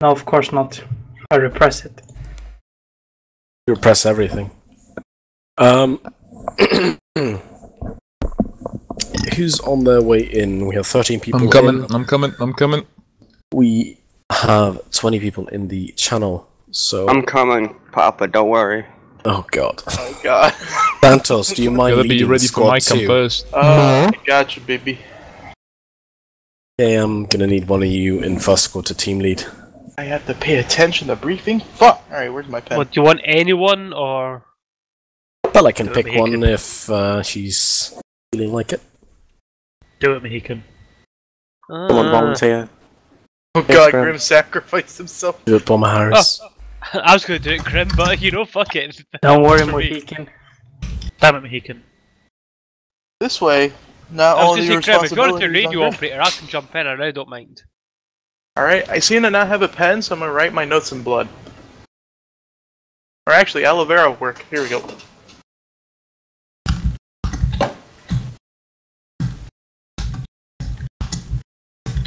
No, of course not. I repress it. You repress everything. Um, who's on their way in? We have 13 people. I'm coming. in. I'm coming. I'm coming. We have 20 people in the channel. So, I'm coming, Papa. Don't worry. oh god, Oh god. Santos, do you mind Gotta be ready the for my squad come first. Uh, I gotcha, baby. Okay, I'm gonna need one of you in first squad to team lead. I have to pay attention to briefing. Fuck. All right, where's my pen? What do you want? Anyone or Well, I can Do pick one can- if uh, she's feeling like it. Do it, Mohican. Someone Uh, volunteer. oh god, Grim. Grim sacrificed himself. Do it, Bomber Harris. I was gonna do it, Grim, but you know, fuck it. Don't worry, For me. Mohican. Damn it, Mohican. This way. Not I was only gonna say, Grim, if you're responsibility. the radio operator, I can jump in and I don't mind. All right, I seem to not have a pen, so I'm gonna write my notes in blood. Or actually, aloe vera will work. Here we go.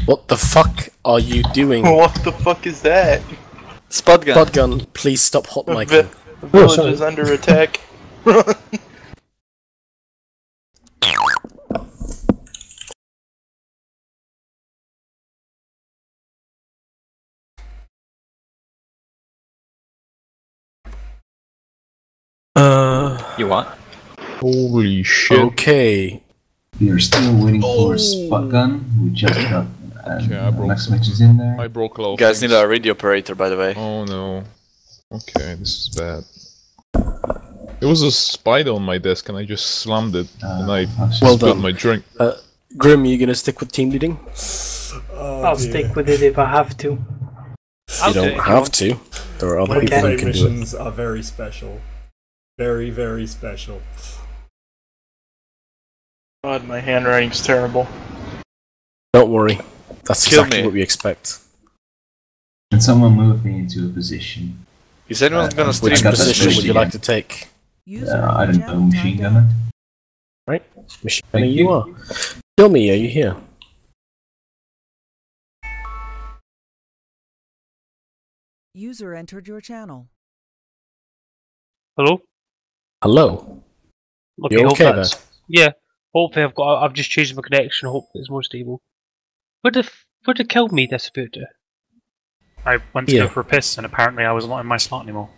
What the fuck are you doing? What the fuck is that? Spud gun. Blood gun, please stop hot The, micing. the oh, village is under attack. You what? Holy shit. okay. We are still waiting for a Spot Gun. We just got um, Okay, I broke Max some- Matches in there. I broke a lot You guys things. need a radio operator, by the way. Oh no. Okay, this is bad. There was a spider on my desk and I just slammed it and I Uh, Well spilled done. my drink. Grim, you gonna stick with team leading? Oh, I'll dear. stick with it if I have to. I'll you do it don't have to. There are other Okay. people who Play can do it. missions are very special. Very, very special. God, my handwriting's terrible. Don't worry. That's Kill exactly me. what we expect. Can someone move me into a position? Is anyone Uh, gonna which stream Which got this? that position would you machine like to take? Uh, I don't know, machine gunner? Right? Machine Thank gunner, you. you are. Kill me, are you here? User entered your channel. Hello? Hello. Okay, You okay that's- Yeah. Hopefully I've got I've just changed my connection, hope it's more stable. Where the f- where the kill me disappear to? I went to Yeah. go for a piss, and apparently I was not in my slot anymore.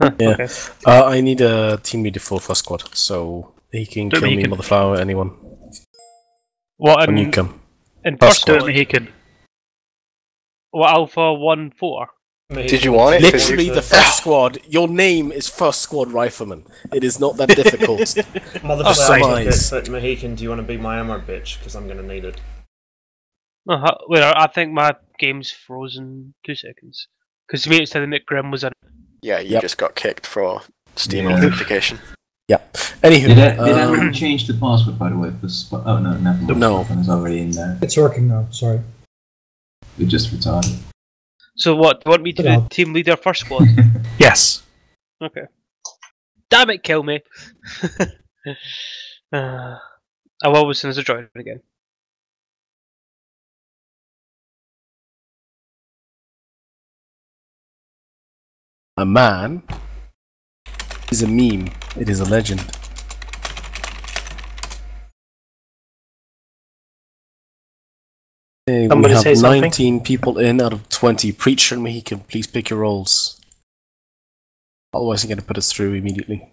Yeah. Okay. Uh, I need a team leader for first squad, so he can Do it, kill me, Mohican. Motherflower, anyone. What When you come. in First first Do it, squad? Mohican. What Alpha one four? Did you want it? Literally the first squad. Your name is First Squad Rifleman. It is not that difficult. Motherfucker, surmise. but Mohican, do you want to be my ammo bitch? Because I'm going to need it. Uh, wait, I I think my game's frozen. Two seconds. Because to me it said that Grim was in. Yeah, you Yep. just got kicked for Steam Yeah. authentication. Yeah. Anywho, Did I, did um, I change the password by the way? For Spot- oh no, never mind. No. it's already in there. It's working now, sorry. We just retarded. So what? Do you want me to Good be job. team leader first squad? Yes. okay. Damn it, kill me. uh, I will as soon as I join again. a man is a meme. It is a legend. Okay, we Somebody have say something. 19 people in out of 20. Preacher and Mohican, please pick your roles. Otherwise, I'm going to put us through immediately.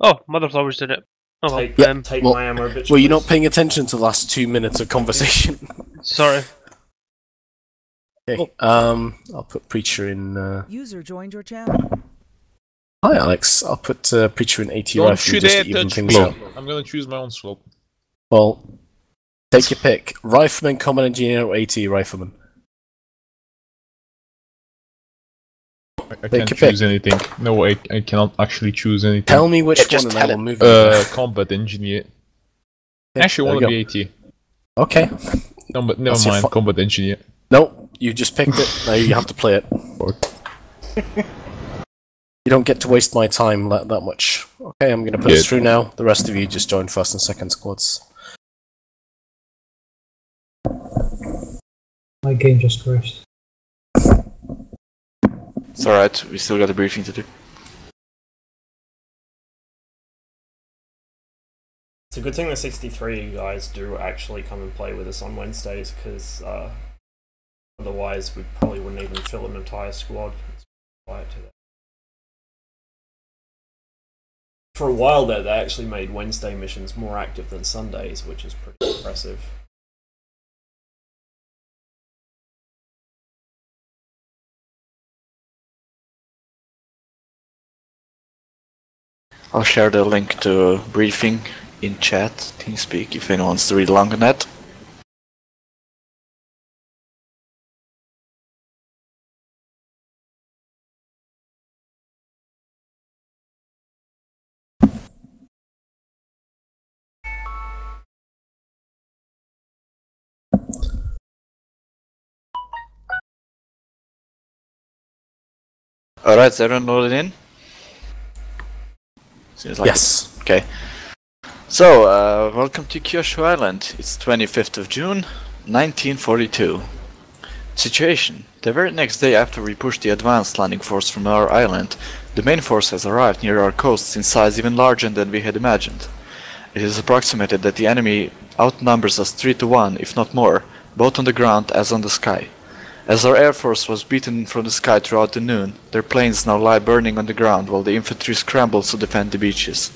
Oh, Mother Flowers did it. Oh well. Take, Yeah, um, take well- my ammo bitch. Were you not paying attention to the last two minutes of conversation? sorry. okay, um, I'll put Preacher in. Uh... User joined your channel. Hi, Alex. I'll put uh, Preacher in AT Don't Rifle you just dare to even touch things me. out. I'm gonna choose my own slot. Well, take your pick. Rifleman, Combat Engineer, or AT Rifleman. I, I can't your pick. choose anything. No, I, I cannot actually choose anything. Tell me which Yeah, one and I tell will it. move. Uh, combat engineer. Okay, Actually, I there want to be AT. Okay. No, but never That's mind. combat engineer. No, you just picked it. Now you have to play it. You don't get to waste my time that, that much. Okay, I'm gonna put us Yeah. through now. The rest of you just join first and second squads. My game just crashed. It's alright, we still got a briefing to do. It's a good thing the 63 guys do actually come and play with us on Wednesdays because uh, otherwise we probably wouldn't even fill an entire squad. It's quiet today. For a while there, they actually made Wednesday missions more active than Sundays, which is pretty impressive. I'll share the link to briefing in chat, TeamSpeak, if anyone wants to read along on that. Alright, is everyone loaded in? Like Yes. it. Okay. So, uh, welcome to Kyoshu Island. It's 25th of June, 1942. Situation. The very next day after we pushed the advanced landing force from our island, the main force has arrived near our coasts in size even larger than we had imagined. It is approximated that the enemy outnumbers us 3 to 1, if not more, both on the ground as on the sky. As our air force was beaten from the sky throughout the noon, their planes now lie burning on the ground while the infantry scrambles to defend the beaches.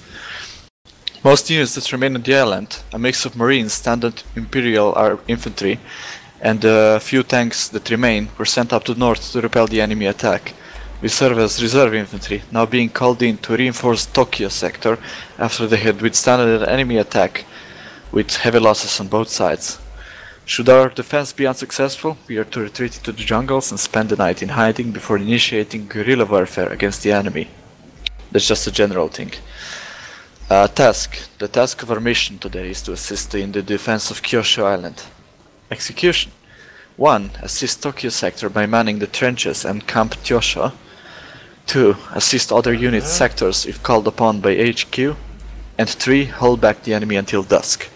Most units that remain on the island, a mix of marines, standard imperial infantry, and a few tanks that remain, were sent up to the north to repel the enemy attack. We serve as reserve infantry, now being called in to reinforce Tokyo sector after they had withstood an enemy attack with heavy losses on both sides. Should our defense be unsuccessful, we are to retreat into the jungles and spend the night in hiding before initiating guerrilla warfare against the enemy. That's just a general thing. Uh, task. The task of our mission today is to assist in the defense of Kyoshu Island. Execution. 1. Assist Tokyo sector by manning the trenches and Camp Kyoshu. 2. Assist other unit sectors if called upon by HQ. And 3. Hold back the enemy until dusk.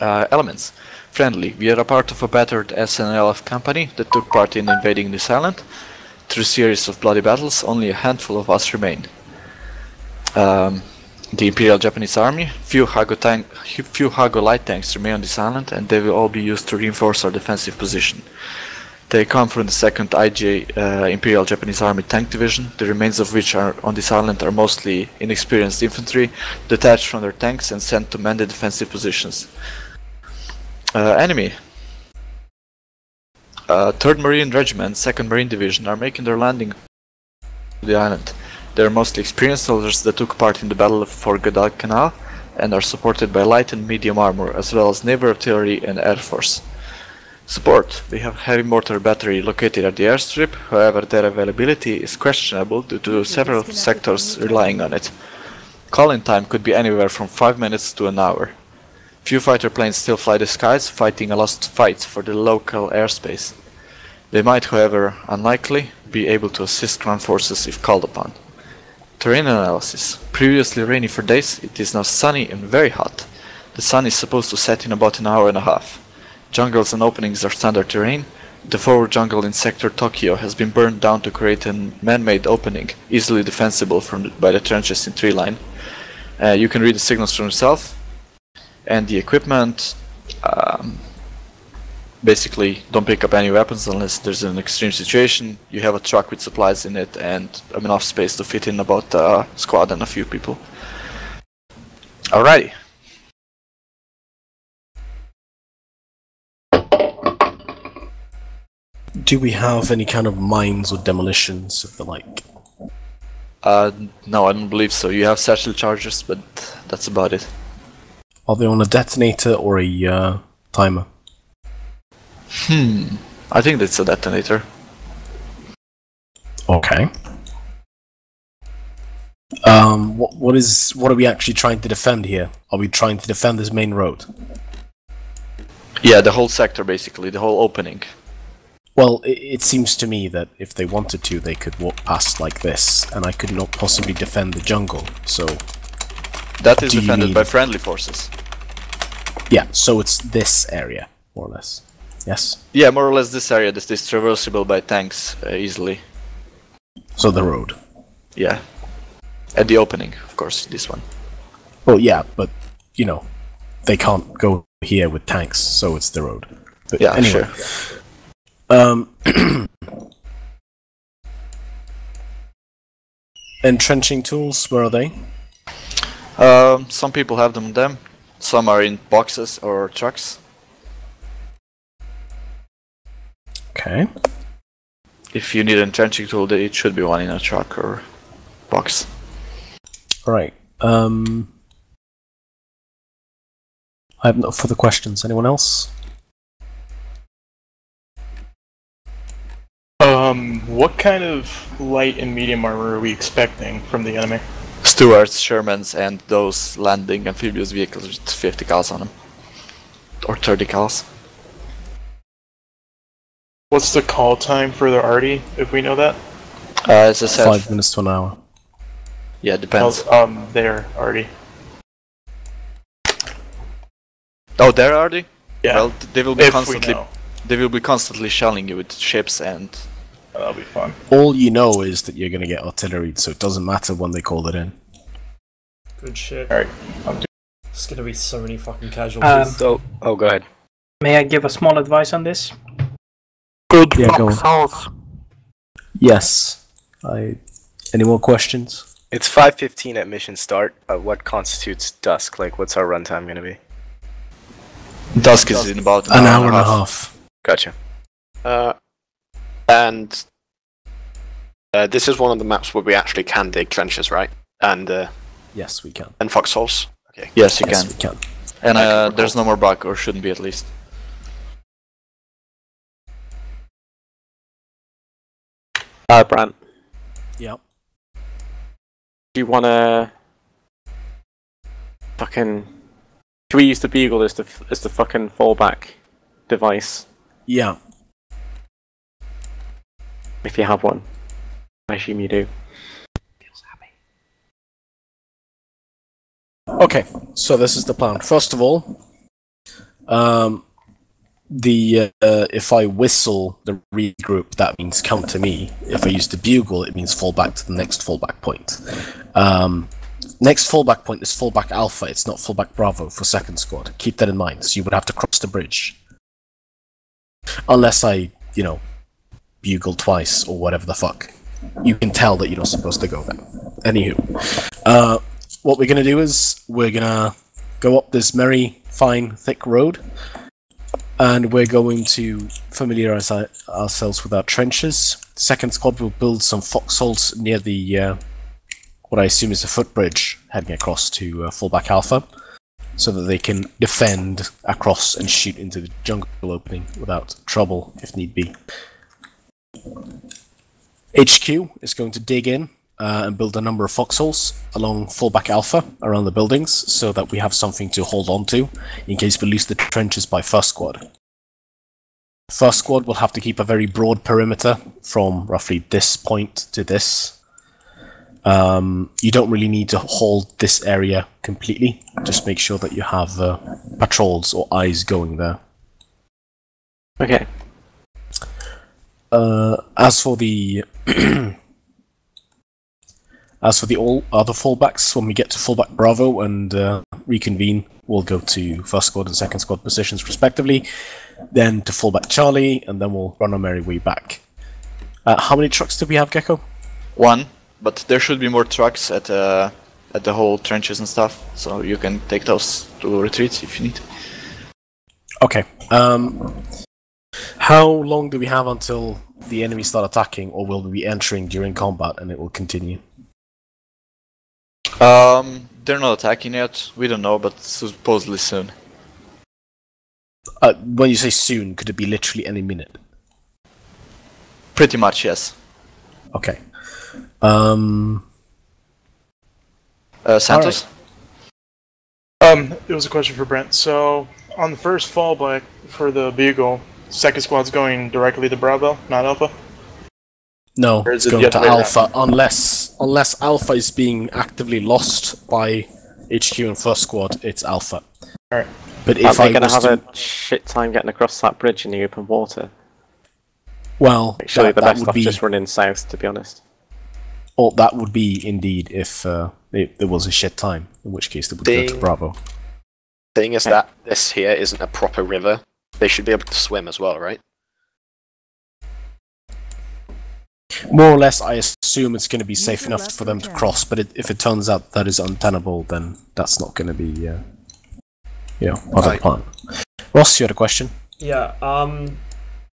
Uh, elements. Friendly. We are a part of a battered SNLF company that took part in invading this island. Through a series of bloody battles, only a handful of us remain. Um, the Imperial Japanese Army, few Ha-Go, tank, few Ha-Go light tanks remain on this island, and they will all be used to reinforce our defensive position. They come from the 2nd IJ uh, Imperial Japanese Army Tank Division, the remains of which are on this island are mostly inexperienced infantry, detached from their tanks and sent to man the defensive positions. Uh, enemy. Uh, 3rd Marine Regiment, 2nd Marine Division are making their landing to the island. They are mostly experienced soldiers that took part in the battle for Guadalcanal and are supported by light and medium armor as well as naval artillery and air force. Support. We have heavy mortar battery located at the airstrip, however their availability is questionable due to several sectors relying on it. Call-in time could be anywhere from 5 minutes to an hour. Few fighter planes still fly the skies, fighting a lost fight for the local airspace. They might, however, unlikely, be able to assist ground forces if called upon. Terrain analysis. Previously rainy for days, it is now sunny and very hot. The sun is supposed to set in about an hour and a half. Jungles and openings are standard terrain. The forward jungle in sector Tokyo has been burned down to create a man-made opening, easily defensible from the, by the trenches in tree line. Uh, you can read the signals for yourself. And the equipment, um, basically don't pick up any weapons unless there's an extreme situation. You have a truck with supplies in it and enough space to fit in about a squad and a few people. Alrighty. Do we have any kind of mines or demolitions of the like? Uh, no, I don't believe so. You have satchel charges, but that's about it. Are they on a detonator or a uh, timer? Hmm. I think that's a detonator. Okay. Um, what what is what are we actually trying to defend here? Are we trying to defend this main road? Yeah, the whole sector basically, the whole opening. Well, it, it seems to me that if they wanted to, they could walk past like this, and I could not possibly defend the jungle. So That is defended by friendly forces. yeah, so it's this area more or less. Yes. Yeah, more or less this area that is traversable by tanks uh, easily. So the road. Yeah. At the opening, of course, this one. Well, yeah, but you know, they can't go here with tanks, so it's the road. But Yeah, anyway. sure. Um, entrenching tools, where are they? Um, some people have them them. Some are in boxes or trucks. Okay. If you need an entrenching tool, it should be one in a truck or box. Alright. Um, I have no further questions. Anyone else? Um, what kind of light and medium armor are we expecting from the enemy? Stuarts, Shermans, and those landing amphibious vehicles with 50 cals on them. Or 30 cals. What's the call time for the arty, if we know that? Uh, as I said, Five minutes to an hour. yeah, depends. How's, um, there, arty. Oh, there are they? Yeah. Well, they will be If constantly. They will be constantly shelling you with ships and. That'll be fun. All you know is that you're going to get artillery, so it doesn't matter when they call it in. Good shit. Alright, I'm doing It's gonna be so many fucking casualties. Um, So, oh, go ahead. May I give a small advice on this? Good yeah, go on. Yes. I. Any more questions? It's 5:15 at mission start. Uh, what constitutes dusk? Like, what's our runtime gonna be? Dusk is in about An hour and a half. Gotcha. Uh, and uh, this is one of the maps where we actually can dig trenches, right? And uh, Yes, we can. and foxholes. Okay. Yes, you Yes, can. we can. And uh, there's no more bug, or shouldn't be at least. Uh, Brant, Yep. do you wanna fucking? Can we use the bugle as the as the fucking fallback device Yeah. If you have one? I assume you do. Okay, so this is the plan. First of all, um, the uh, if I whistle the regroup, that means come to me. If I use the bugle, it means fall back to the next fallback point. Um, next fallback point is fallback alpha. It's not fallback bravo for second squad. Keep that in mind. So you would have to cross the bridge, unless I, you know, bugle twice or whatever the fuck. You can tell that you're not supposed to go there. Anywho, uh, what we're gonna do is we're gonna go up this merry, fine, thick road, and we're going to familiarize our- ourselves with our trenches. Second squad will build some foxholes near the uh, what I assume is a footbridge heading across to uh, fallback alpha, so that they can defend across and shoot into the jungle opening without trouble if need be. HQ is going to dig in uh, and build a number of foxholes along fallback alpha around the buildings so that we have something to hold on to in case we lose the trenches by first squad. First squad will have to keep a very broad perimeter from roughly this point to this. Um, you don't really need to hold this area completely. Just make sure that you have uh, patrols or eyes going there. Okay. Uh, as for the as for the all other fallbacks, when we get to fallback Bravo and uh, reconvene, we'll go to first squad and second squad positions respectively, then to fallback Charlie, and then we'll run our merry way back. Uh, how many trucks do we have, Gecko? One, but there should be more trucks at uh, at the whole trenches and stuff, so you can take those to retreat if you need. Okay. Um, how long do we have until the enemy start attacking, or will we be entering during combat and it will continue? Um, they're not attacking yet. We don't know, but supposedly soon. Uh, when you say soon, could it be literally any minute? Pretty much, yes. Okay. Um, Uh, Santos. Um, it was a question for Brent. So, on the first fallback for the Bugle, second squad's going directly to Bravo, not Alpha? no, Or is it's it going to other around? Alpha unless unless Alpha is being actively lost by HQ and First Squad. It's Alpha. Alright. But Aren't if they I gonna have to, a shit time getting across that bridge in the open water? well, Actually, that, the that best would off be just running south, to be honest. Or that would be indeed if uh, it, there was a shit time, in which case they would go to Ding. Bravo. Thing is that this here isn't a proper river. They should be able to swim as well, right? More or less, I assume it's going to be safe User enough for them to cross, but it, if it turns out that is untenable, then that's not going to be, uh, you know, part of the plan. Ross, you had a question? Yeah, um,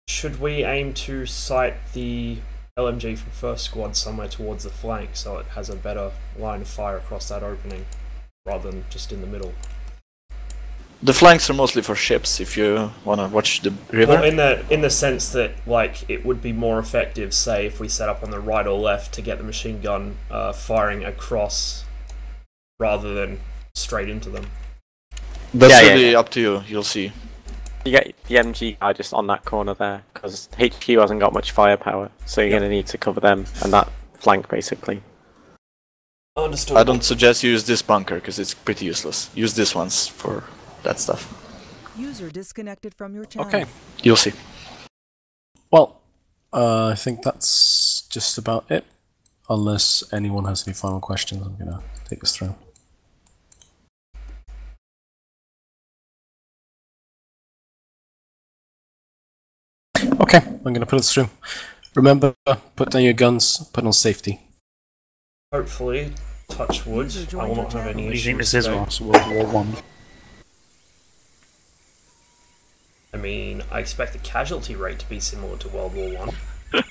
should we aim to sight the LMG from first squad somewhere towards the flank so it has a better line of fire across that opening rather than just in the middle? The flanks are mostly for ships if you wanna watch the river. Well, in the in the sense that like it would be more effective, say, if we set up on the right or left to get the machine gun uh, firing across rather than straight into them. That's Yeah, yeah, really yeah. up to you, you'll see. You get the MG guy just on that corner there because HQ hasn't got much firepower, so you're going to need to cover them and that flank basically. Understood. I don't suggest you use this bunker because it's pretty useless. Use this ones for that stuff. User disconnected from your channel. Okay. You'll see. Well, uh, I think that's just about it. Unless anyone has any final questions, I'm going to take us through. Okay, I'm going to put us through. Remember, put down your guns, put on safety. Hopefully, touch wood. I will not have any channel. What do you issues. think this is, today. Ross? World War One. I mean, I expect the casualty rate to be similar to World War One.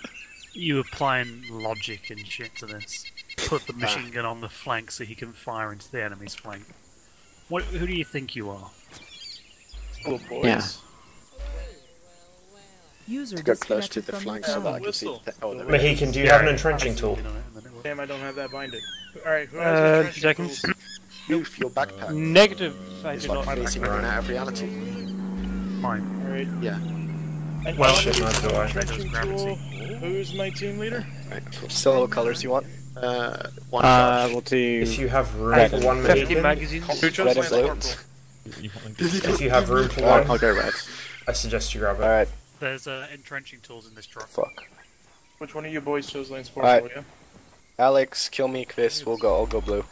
You applying logic and shit to this. Put the machine gun on the flank so he can fire into the enemy's flank. What? Who do you think you are? Oh boys. Yeah. User To go close to the flank so that I can see. Whistle. The, oh, the Mohican, do you Yeah, have an entrenching tool? zoom in on it and then it will- Damn, I don't have that binded. Alright, who has Uh, the two entrenching seconds. tools? Move your backpack. Negative. I It's do like not. facing run out of reality. Mine. Alright. Yeah. And Well, shit, not do I. tool? Who's my team leader? Right. Still what colors you want? Uh, one Uh, we'll do. If you have room Red for one magazine. Magazines. Red and blue. if you have room for I'll, one, I'll go red. I suggest you grab it. Alright, There's uh, entrenching tools in this truck. fuck. Which one of you boys chose Lance Alright. Corporal, yeah? Alex, kill me, Chris. We'll go. I'll go blue.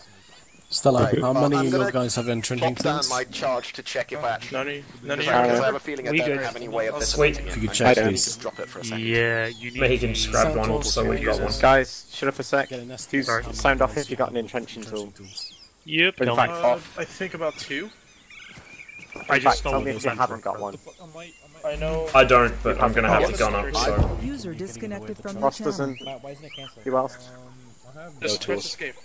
Stella, Right, how many I'm of you guys have entrenching Plop down tools? my charge to check if I actually. None of you, none of you Because have I have a feeling I We don't good. have any way of Sweet. detonating If you could check, don't please. drop it for a second. Yeah, you need. Mohican just grabbed one, Sound so we got one. tools. Guys, shut up a sec. Get an ST. Who's How sound off if you got an entrenching tool? Yep. In fact, Uh, off. I think about two. I In just fact, stole tell me if you haven't got one. I know. I don't, but I'm gonna have Yes. the gun up, so. User disconnected from your Ross channel. doesn't. Who else? Just tools. Escape.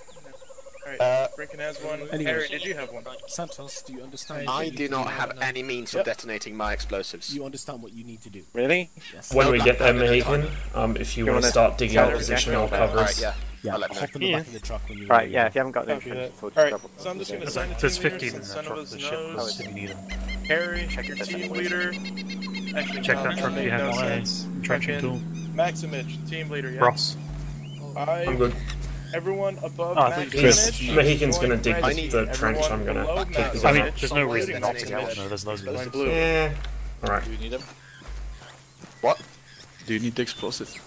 Alright, Uh, Brinken has one. anyways. Harry, did you have one? Santos, do you understand? I do not have do? any means of detonating my explosives. You understand what you need to do. Really? Yes. When No we get there, powder um, if you You want to start digging out her position, exactly I'll cover Alright, us. yeah. Yeah, I'll let hop in the Yeah. back of the truck when you're Right, yeah, if you haven't got the Copy entrenching that. tool, just Alright, so I'm just gonna There's, assign the there's 15 leaders in since that none truck. The ship knows. knows if you need them. Harry, Check your if team leader. Actually, Check that truck. made You have no one sense. entrenching Fucking tool. Maximich, team leader, yeah. Ross. I, I'm good. Everyone above Oh, I thought you He's, said- Maximich. Mohican's gonna dig red the, the trench, I'm gonna kick the I mean, gun there's no reason not to get one. Maximich. There's loads of Join reasons. blue. Yeah. Alright. Do you need them? What? Do you need the explosives?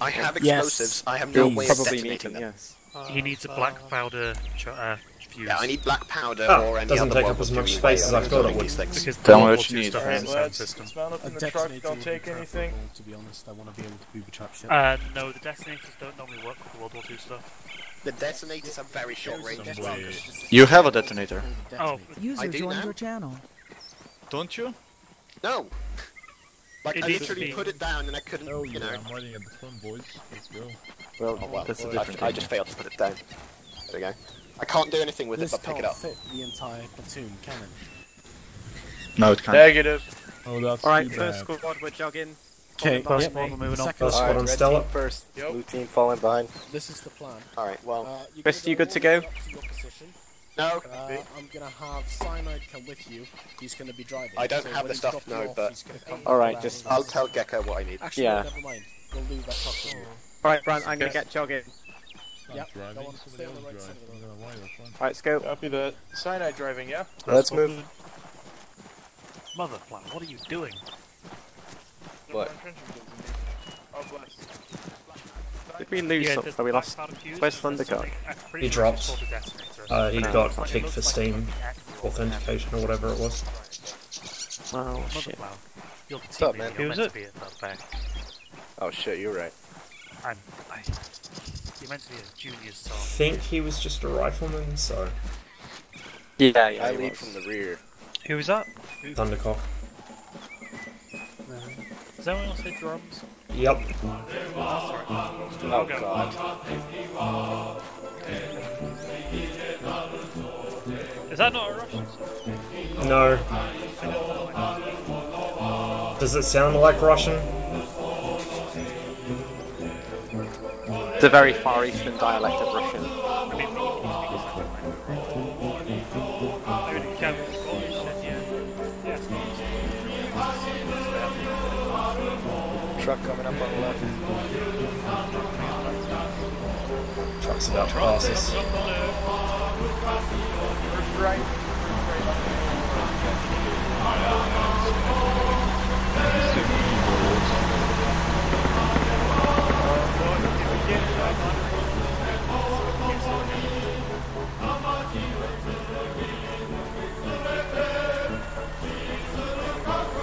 I have Yes. explosives. I have no You'll way of probably need detonating them, them. yes. He needs a black powder ch- uh, fuse. Yeah, I need black powder Oh, or any doesn't other take up as much space as I of thought it would. these things. Because Tell me World what War you II need. stuff Alright, has its own lads, system. mount up A in the truck, detonator don't take anything. To be honest, I want to be able to booby trap shit. Uh, no, the detonators don't normally work for the World War II stuff. The detonators have very short range as well. You have a detonator. Oh, User I do joined now. your channel. Don't you? No! Like, It I literally to put it down and I couldn't, Oh you know. I'm riding at the front, boys. Let's go. Well, Oh well, that's a I, different I thing. just failed to put it down. There we go. I can't do anything with this it but pick it up. fit the entire platoon, can it? No, it can't. Negative. Oh, that's Alright, first bad. squad, we're jogging. Okay, First yep. one, we're moving on. Second First squad. squad on Stella. team first. Yep. Blue team falling behind. This is the plan. Alright, well, Uh, you're Chris, you good to go? up to no. Uh, I'm gonna have Cyanide come with you. He's gonna be driving. I don't so have the stuff, drops no, off, but- he's gonna come Alright, just- I'll tell Gecko what I need. Actually, Yeah. never mind. We'll leave that truck with. Alright, Brant, I'm gonna get jogging. I'm Yep, driving, go on, somebody stay on the else right side of the I'm gonna ride up front. Alright, let's go. Copy that. Cyanide driving, yeah? Let's move. Mother flat, what are you doing? What? Oh, bless. Did we lose Yeah, some? there's Oh, we lost. back part Where's and Thunder there's gone? something- I'm pretty He sure dropped. called a detonator or Uh, he something. got It looks kicked for Steam authentication or whatever it was. Oh shit. cloud. You're What's up, man? You're Who was it? to be at that back. Oh shit, you're right. I'm. I, you're meant to be a junior I star. think he was just a rifleman, so Yeah, yeah. I lead was. from the rear. Who was that? Thundercock. Does anyone else hit drums? Yep. Oh god. Is that not a Russian song? No. Does it sound like Russian? It's a very far eastern dialect of Russian. Truck coming up on the left. Truck's about to pass us.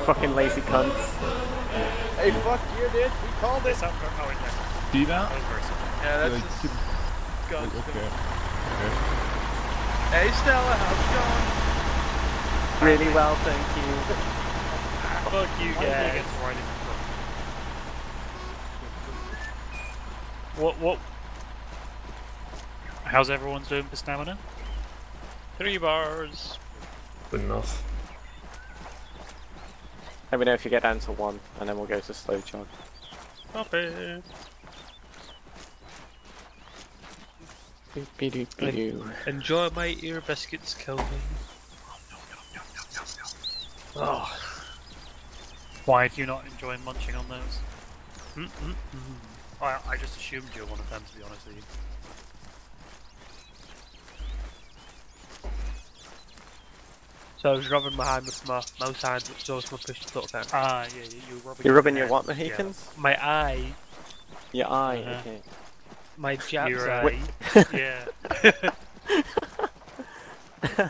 Fucking lazy cunts. Hey, fuck you, dude. We called it. Oh, wait, yeah. See that? That was very. Yeah, that's Like, just keep- gun. Okay. Hey Stella, how's it going? Really well, thank you. Fuck you Why did they guys. get to ride in the front? What, what? How's everyone's doing for stamina? Three bars. Good enough. Let me know if you get down to one, and then we'll go to slow jog. Copy. Boop-be-doop-be-doo. Enjoy my ear biscuits, Kelvin. Oh, Why do you not enjoy munching on those? Mm-mm-mm. I, I just assumed you were one of them, to be honest with you. So I was rubbing my hand with my mouse hand, which is also my push to talk hand. Ah, yeah, you, you were rubbing You're rubbing head. your what, Mohicans? My eye, Your eye, Uh-huh. okay. my Jap's Your eye. eye. yeah.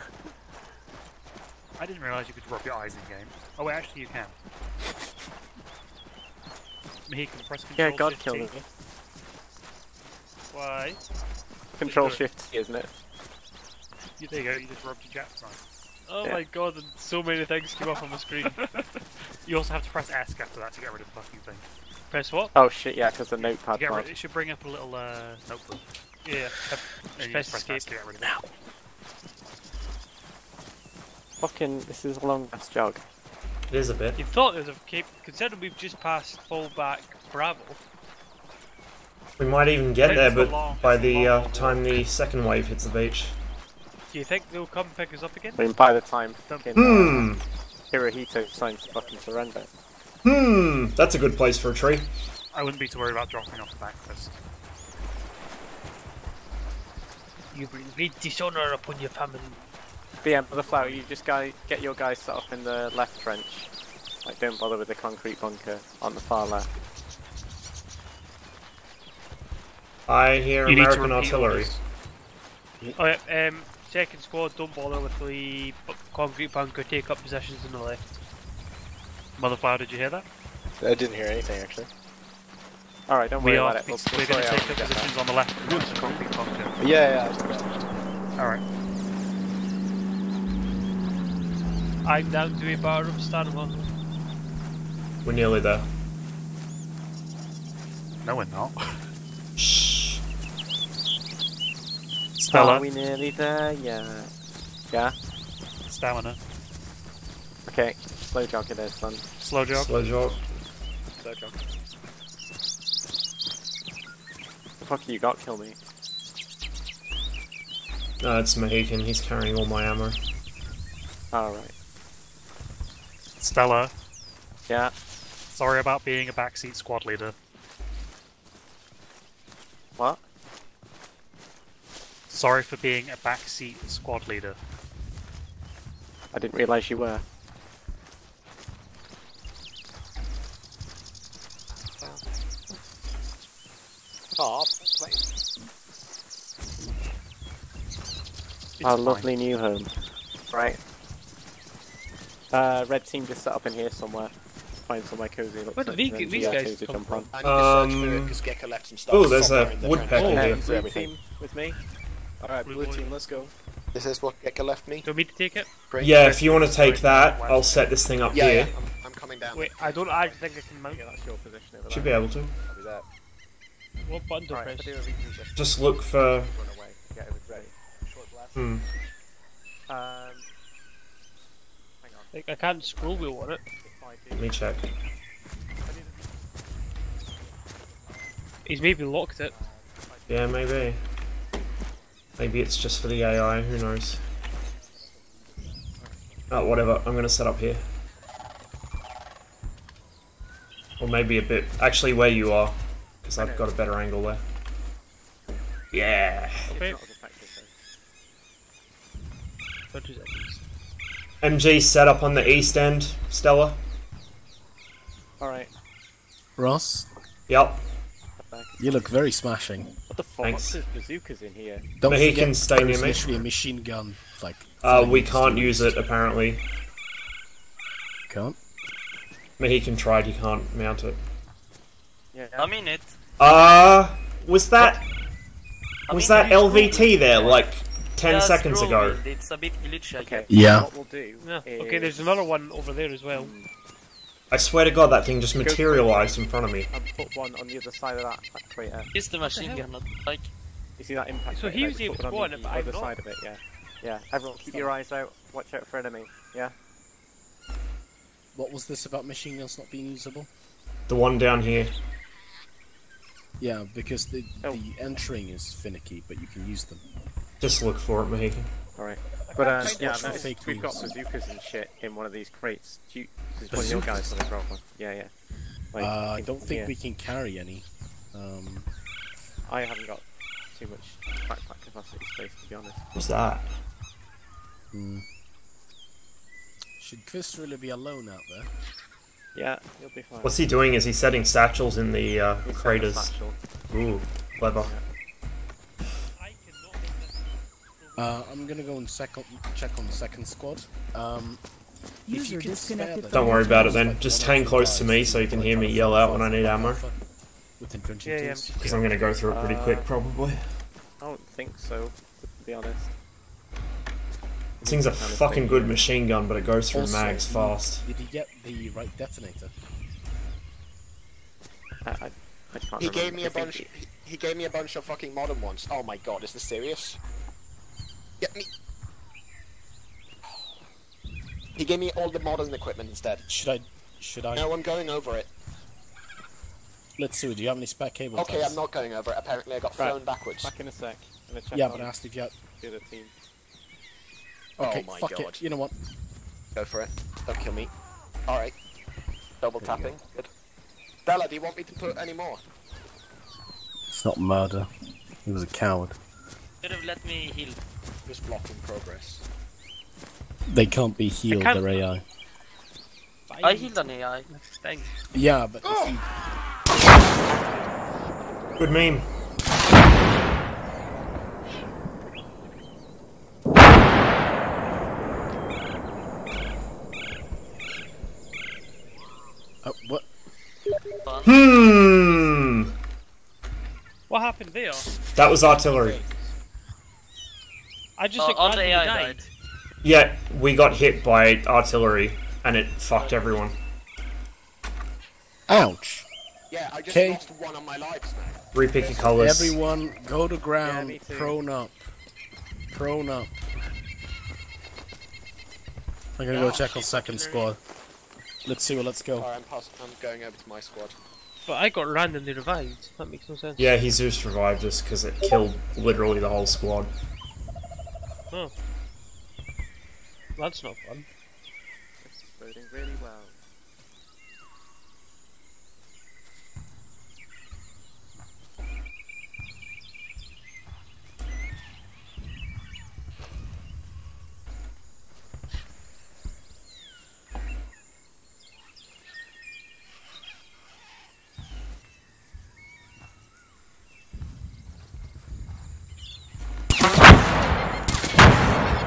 I didn't realise you could rub your eyes in game. Oh, wait, actually, you can. Mohican, press control Yeah, God Shift killed T. me. Why? Control. Shift T, isn't it? You, there you go, you just rubbed your Jap's eye. Oh Yeah. my god, so many things came up on the screen. You also have to press ESC after that to get rid of the fucking thing. Press what? Oh shit, yeah, because the notepad get rid, mod. it should bring up a little uh, notebook. Yeah. And you Press just press escape. ESC to get rid of it. Now. Fucking, this is a long ass jog. It is a bit. You thought there's a cape, considering we've just passed fallback Bravo. We might even get It's there, but long- by the uh, time the second wave hits the beach. Do you think they'll come pick us up again? I mean, by the time fucking Hmm. uh, Hirohito signs fucking surrender. Hmm. That's a good place for a tree. I wouldn't be too worried about dropping off the back first. You bring great dishonor upon your family. But yeah, Mother Flower, you just guy get your guys set up in the left trench. Like, don't bother with the concrete bunker on the far left. I hear You American artillery. Oh yeah, um, second squad, don't bother with the concrete bunker, take up positions on the left. Motherflower, did you hear that? I didn't hear anything actually. Alright, don't We worry are about it. We'll, we're we'll going to take up when we positions on the left of the concrete bunker. Yeah, yeah. Alright. I'm down to a bar of stamina. We're nearly there. No, we're not. Shh. there. Stella, Are we nearly there? Yeah. Yeah? stamina, Okay, slow jog it is, son. slow jog. Slow jog. Slow jog. The fuck you got, kill me? No, it's Mohican. He's carrying all my ammo. Alright. Stella, Yeah. sorry about being a backseat squad leader. What? Sorry for being a backseat squad leader. I didn't realise you were. Oh, Please. Our lovely new home. Right. Uh, red team just set up in here somewhere. Find somewhere cozy. Looks Where did and these- these guys come jump on. I need to search for it Um, because Gecko left some stuff. oh, there's a woodpecker here. Red team with me. Alright, blue team, let's go. This is what Gecko left me. Do you want me to take it? Great. Yeah, if you want to take that, I'll set this thing up Yeah, here. yeah, I'm, I'm coming down. Wait, I don't actually think I can mount Yeah, that's your position over Should be able to. I'll do that. What button do I Alright, press? if I do a regroup, just Just look for. run away. Get over to me. Short blast. Hmm. Um, hang on. Like, I can't scroll wheel on it. Let me check. He's maybe locked it. Yeah, maybe. Maybe it's just for the AI. Who knows? Oh, whatever. I'm gonna set up here. Or maybe a bit. Actually, where you are, because I've got a better angle there. Yeah. Okay. it's not as effective though. 30 seconds. MG set up on the east end. Stella. Alright. Ross, Yep. you look very smashing. What the fuck? Thanks. There's bazookas in here. Don't But he forget, can stay there near me. literally a machine gun. Like Uh, we can't use it apparently. Can't. But he can try. He can't mount it. Yeah. I mean it. Uh, was that I was mean, that LVT there like ten Yeah, seconds ago? wheel, It's a bit glitchy. Okay. Yeah. What we'll do. Yeah. Is... Okay, there's another one over there as well. I swear to God, that thing just Go for it. materialized in front of me. I'll put one on the other side of that, that crater. It's the machine gun, like. You see that impact? So he was just able put to one go on on the but other side of it. Yeah. Yeah. Everyone, keep your eyes out. Watch out for enemy. Yeah. What was this about machine guns not being usable? The one down here. Yeah, because the Oh. the entering is finicky, but you can use them. Just look for it, Mohican. Alright. But uh, yeah, watch for notice fake we've got news. bazookas and shit in one of these crates. Do you, there's one of your guys on the drop one. Yeah, yeah. Like, uh, I don't think here. we can carry any. Um, I haven't got too much backpack capacity space to be honest. What's that? hmm. Should Chris really be alone out there? Yeah, you'll be fine. What's he doing? Is he setting satchels in the uh, He's setting a craters? Ooh, clever. Uh, I'm gonna go and second check on the second squad. Um, if User you can disconnected Don't worry about it then. Just hang close to me so you can hear me yell out when I need ammo. With entrenching Yeah, yeah. Because I'm gonna go through it pretty Uh, quick, probably. I don't think so, to be honest. This thing's a fucking good machine gun, but it goes through Also, mags fast. Did he get the right detonator? I, I, I can't He remember. gave me I a think bunch. he- He, he gave me a bunch of fucking modern ones. Oh my god, is this serious? Get me. He gave me all the modern equipment instead. Should I? Should I? No, I'm going over it. Let's see. Do you have any spare cable? Okay, ties? I'm not going over it. Apparently, I got Right. thrown backwards. Back in a sec. Check Yeah, but I asked if you had. the other team. Okay, oh my fuck god. it. You know what? Go for it. Don't kill me. Alright. Double tapping. Good. Bella, do you want me to put any more? It's not murder. He was a coward. Should have let me heal. Just blocking progress. They can't be healed. can't- They're AI. I healed an AI. Thing. Yeah, but if you Good meme. uh, what? Hmm. What happened there? That was artillery. I just like all the AI died. died. Yeah, we got hit by artillery, and it fucked everyone. Ouch. Yeah, I just 'Kay. lost one of my lives now. Repick your colours. Everyone, go to ground. me too. prone up. Prone up. I'm gonna Oh, go check on second squad. Let's see. Well, let's go. Alright, I'm, pass- I'm going over to my squad. But I got randomly revived. That makes no sense. Yeah, Jesus revived us because it killed literally the whole squad. Oh. That's not fun. This is boding really well.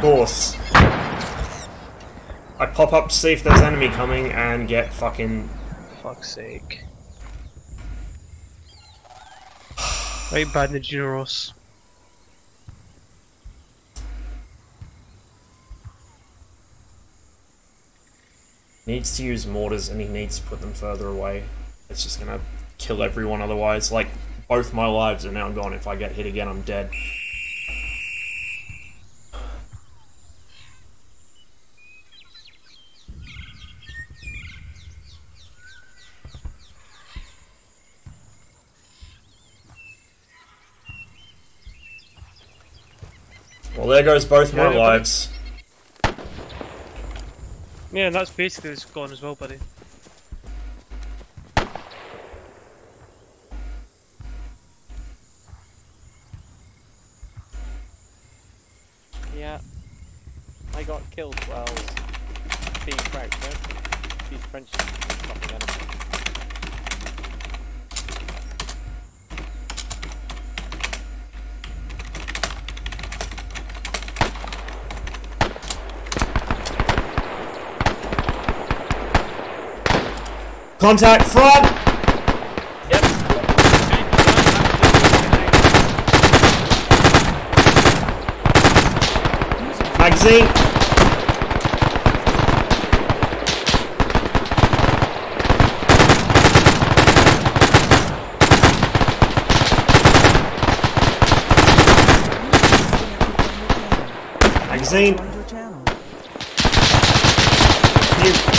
Course. I pop up to see if there's enemy coming and get fucking. Fuck's sake. Right, bad the Generos. Needs to use mortars and he needs to put them further away. It's just gonna kill everyone otherwise. Like, both my lives are now gone. If I get hit again, I'm dead. Well, there goes both my Yeah, lives. Yeah, and that's basically it's gone as well, buddy. Yeah. I got killed while being crouched there. These French fucking enemies. Contact front! Magazine! Magazine! You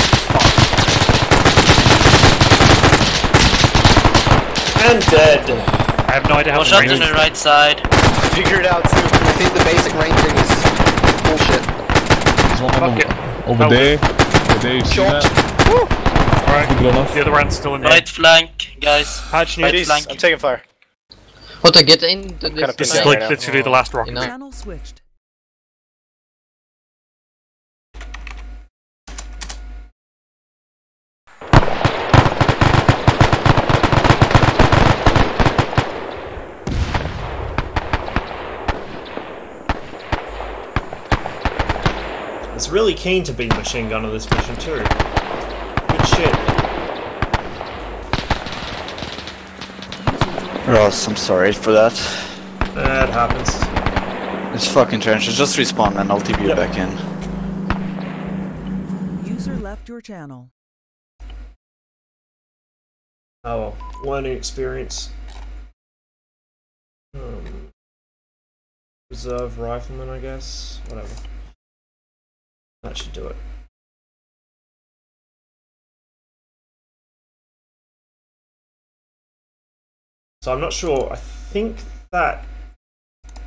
And dead. I have no idea how One to shot range on the right side. Figure it out too. I think the basic ranging is bullshit. There's one on the, over there. Over there, you see that? Alright, Good enough. the other round's still in there. Right flank, guys. Patch Right flank. I'm taking fire. What to get into this? This is like right now. literally the last rocket. You know. Channel switched. Was really keen to be machine gun gunner this mission too. Good shit. Ross, I'm sorry for that. That happens. It's fucking trenches. Just respawn and I'll TP you Yep. back in. User left your channel. Oh well, learning experience. Um, reserve rifleman, I guess. Whatever. That should do it. So I'm not sure. I think that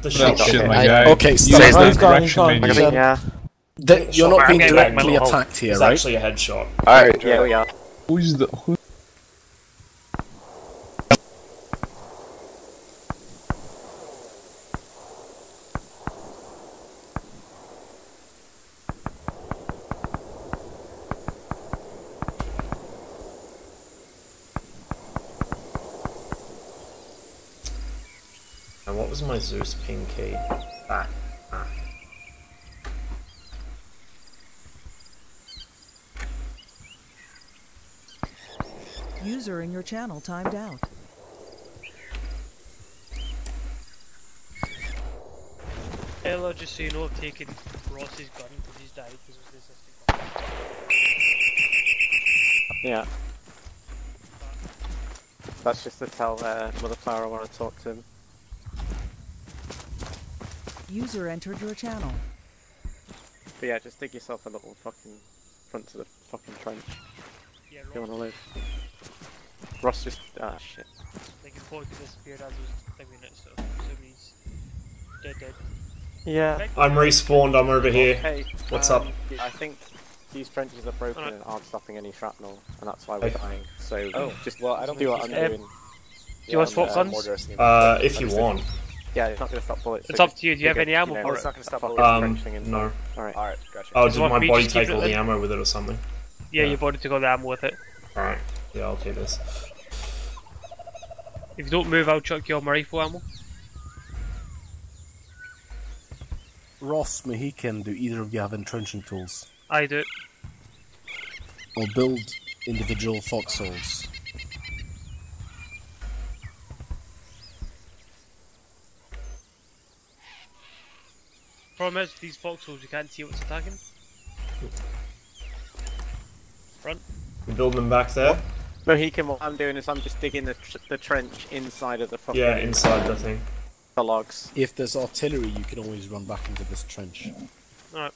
the That shot. shit, my I- guy. Okay, You so- guys He's that gone, he's gone, menu. he's Yeah. That you're not being getting back my directly attacked here, It's right? actually a headshot. Alright, Yeah, we are. Who's the who? And what was my Zeus ping key? Ah. ah. User in your channel timed out. Ella, just so you know, I've taken Ross's gun because he's died because of his assistant. Yeah. That's just to tell uh, Mother Flower I want to talk to him. User entered your channel. But yeah, just dig yourself a little fucking front to the fucking trench. Yeah, If you want to live. Ross just. Ah, shit. like his body disappeared as I was thinking it, so so he's dead, dead. Yeah. I'm respawned. I'm over here. Hey, What's um, up? I think these trenches are broken Alright. and aren't stopping any shrapnel, and that's why we're Hey. dying. So Oh, just well, I don't do think what I'm he's- doing. Do you want to swap uh, guns? Uh, if you Understood. want. Yeah, it's not going to stop bullets. It's so up to you. Do you have dig any it, ammo know, for it's it? not gonna stop bullets. Um, no. Alright. Alright, gotcha. Oh, Does did my body take all the ammo with it or something? Yeah, Yeah. your body took all the ammo with it. Alright. Yeah, I'll take this. If you don't move, I'll chuck you all my rifle ammo. Ross, Mohican, do either of you have entrenching tools? I do. Or build individual foxholes? Problem is, these foxholes you can't see what's attacking. Front. You building them back there? Mohican, what I'm doing is I'm just digging the, tr- the trench inside of the fucking Yeah, inside the thing. the logs. If there's artillery, you can always run back into this trench. Alright.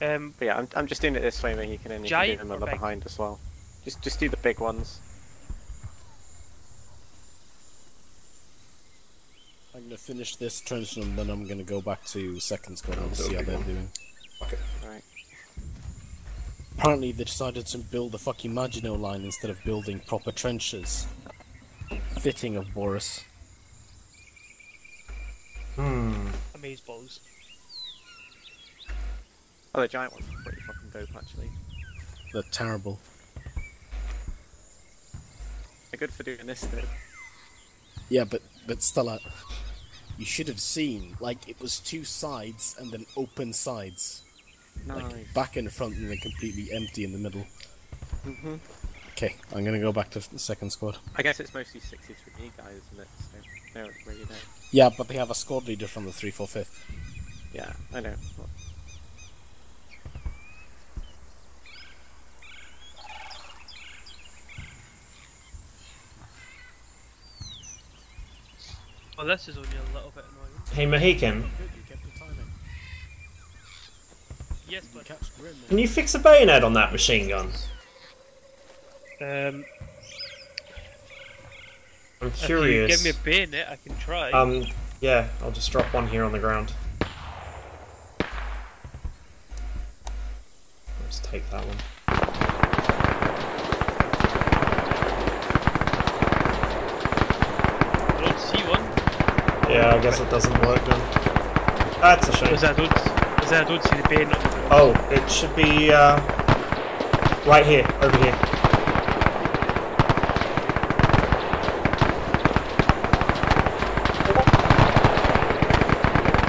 Um, But yeah, I'm, I'm just doing it this way, Mohican, and you can do Giant them or on the big? behind as well. Just just do the big ones. I'm gonna finish this trench and then I'm gonna go back to second squad and see how they're doing. Okay. Right. Apparently they decided to build the fucking Maginot line instead of building proper trenches. Fitting of Boris. Hmm. amaze balls. Oh, the giant ones are pretty fucking dope, actually. They're terrible. They're good for doing this, though. Yeah, but but Stella, you should have seen like it was two sides and then open sides, Nice. like back and front, and then completely empty in the middle. hmm Okay, I'm gonna go back to the second squad. I guess it's mostly 63 guys, isn't it? So, they don't really know. Yeah, but they have a squad leader from the three four fifth. Yeah, I know. Well, this is only a little bit annoying. Hey, Mohican, Yes, but can you fix a bayonet on that machine gun? um, I'm if you curious. give me a bayonet, I can try. Um, yeah, I'll just drop one here on the ground. Let's take that one. I don't see one. Yeah, I guess it doesn't work then. That's a shame. Because I don't, because I don't see the bayonet. Oh, it should be uh, right here, over here.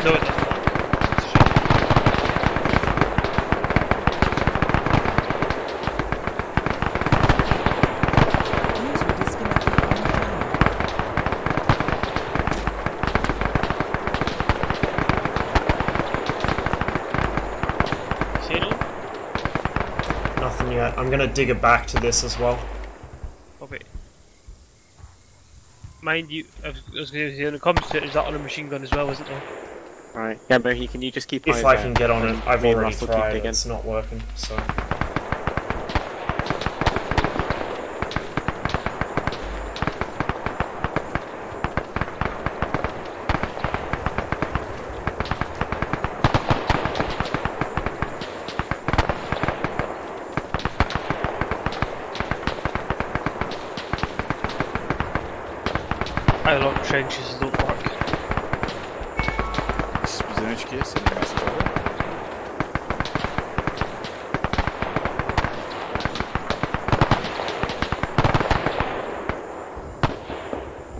No, it doesn't. User disconnected from your channel. See no? Nothing yet. I'm gonna dig it back to this as well. Okay. Mind you, I was, going to say, when it comes to it, is that on a machine gun as well, isn't there? Right. Yeah, Mohi, can you just keep If I can get on it, I've already Russell keep tried. It's not working. So I lock trenches don't work.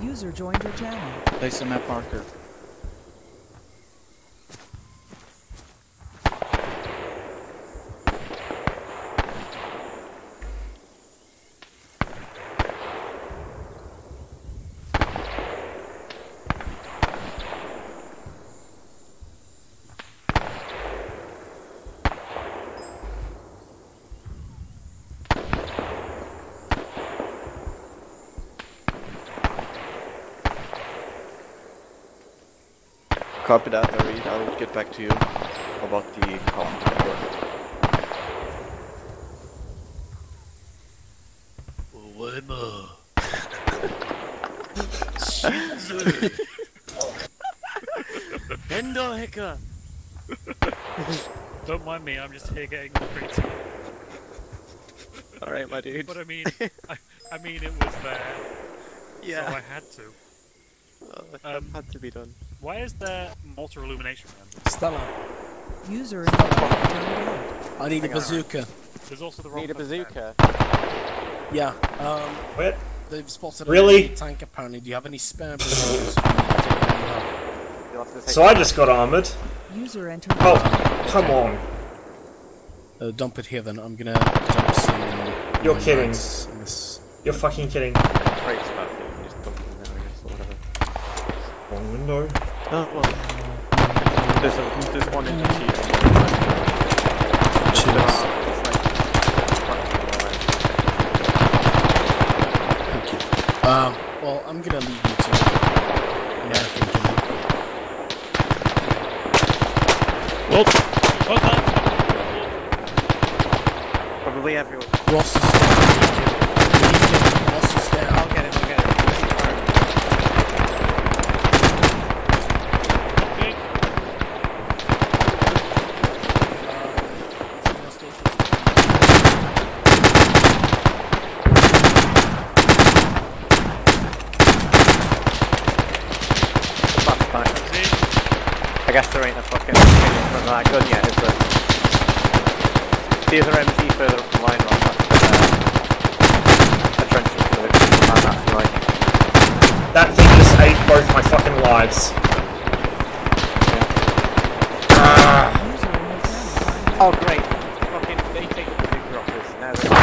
User joined your channel. Place a map marker. Copy that, Reed. I'll get back to you about the column network. Endo Hika! Don't mind me, I'm just here getting crazy. Alright, my dude. But I mean, I, I mean, it was there. Yeah. So I had to. Oh, Um, had to be done. Why is there Malta illumination then? Stella, User in your channel timed out. I need a Hang on. bazooka. There's also the wrong Need a button there. bazooka? Yeah. Um, What? they've spotted Really? a tank. Apparently, do you have any spare bazookas? You'll have to take So I just got armored. User entered. Oh, come on. Uh, don't put here then. I'm gonna jump some. You're kidding. this. You're fucking kidding. Craig's about it, just dump them there, I guess, or whatever. Wrong window. Oh, well. There's, a, there's one in the cheat. Cheers. Um, well, I'm gonna leave you to American Killing. Well, well done. Probably everyone. Ross is down. Ross is down. I'll get it, I'll get it. That's fine. I guess there ain't a fucking thing from that gun yet, is there? The other MG further up the line, Ross, that's uh, a trench for it. And that's right. That thing just ate both my fucking lives. Ah. Oh great! Fucking they take the big droppers. Now they're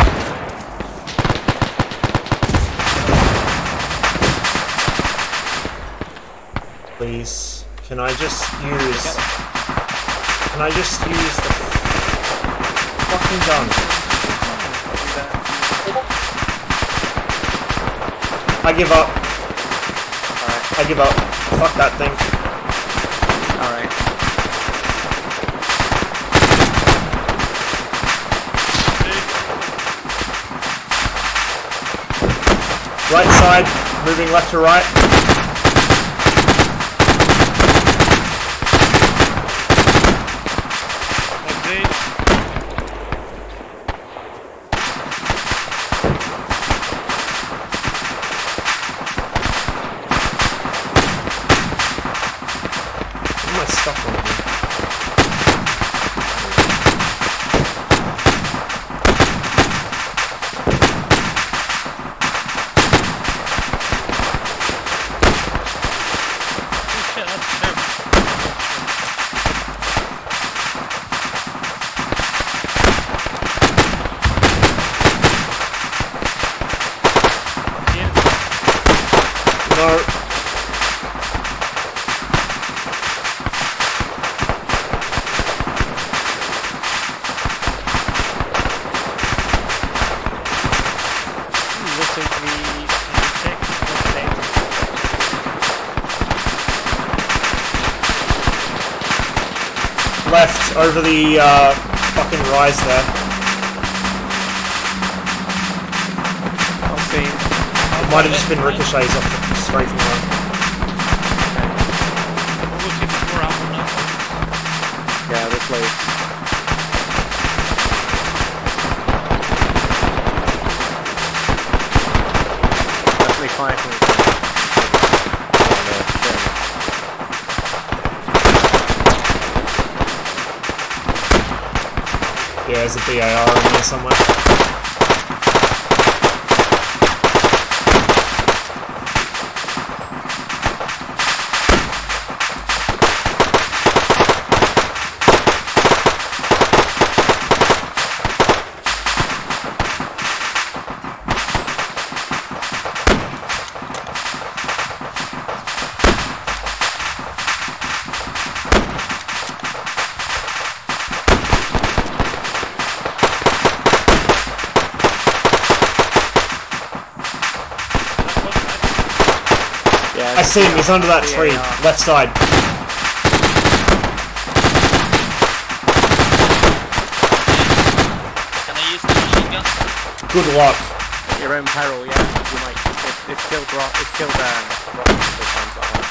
Please, can I just use? Can I just use the fucking gun? I give up. I give up. Fuck that thing. Alright. Right side, moving left to right. What am I stuck on here? No. The uh, fucking rise there. I'll see. It might have just been ricochets off the straight from Yeah, there's a BAR in there somewhere. I see him, he's under that tree, left side. Can I use the machine gun? Good luck. At your own peril, yeah. You might. It, it's killed Rock. It's killed um, Rock multiple times that one.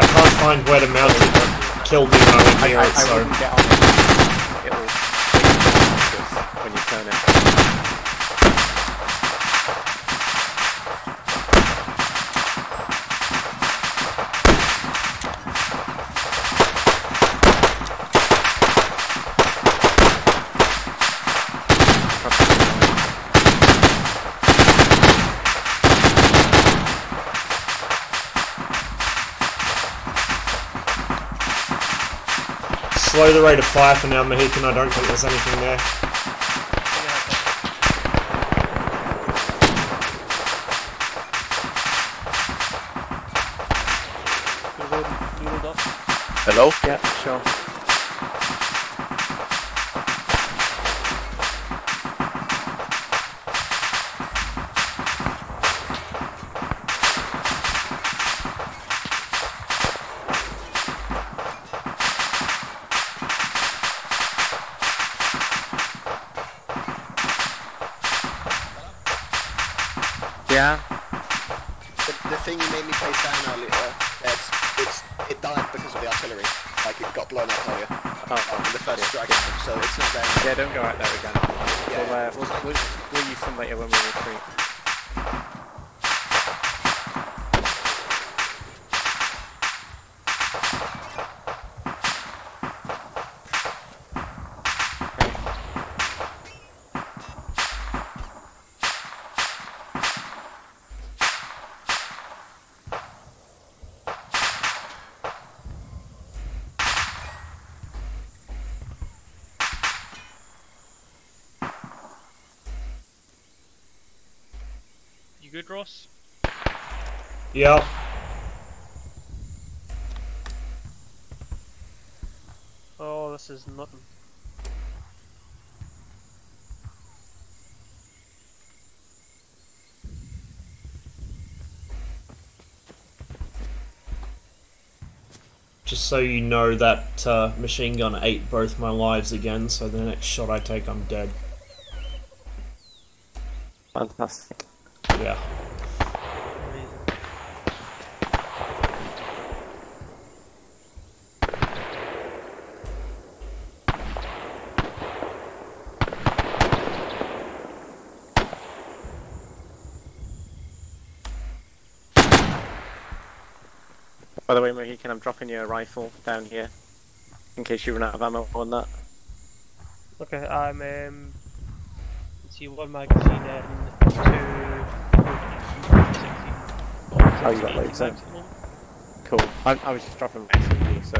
I can't find where to mount it. but Killed me when I went I, near I, it, I so. Slow the rate of fire for now, Mohican. I don't think there's anything there. Hello? Yeah, sure. Yeah. The, the thing you made me place down earlier, it's, it's, it died because of the artillery. Like it got blown up earlier. Oh, in the first strike. So it's not there. Yeah, don't go out there again. We'll, uh, we'll, we'll, we'll use some later when we retreat. You good, Ross? Yep. Oh, this is nothing. Just so you know, that uh, machine gun ate both my lives again, so the next shot I take, I'm dead. Fantastic. Yeah. By the way, Mohican, I'm dropping you a rifle down here. In case you run out of ammo on that. Okay, I'm um. Let's see, one magazine in two. Oh, you got loads then. Cool. I, I was just dropping my SMG, so.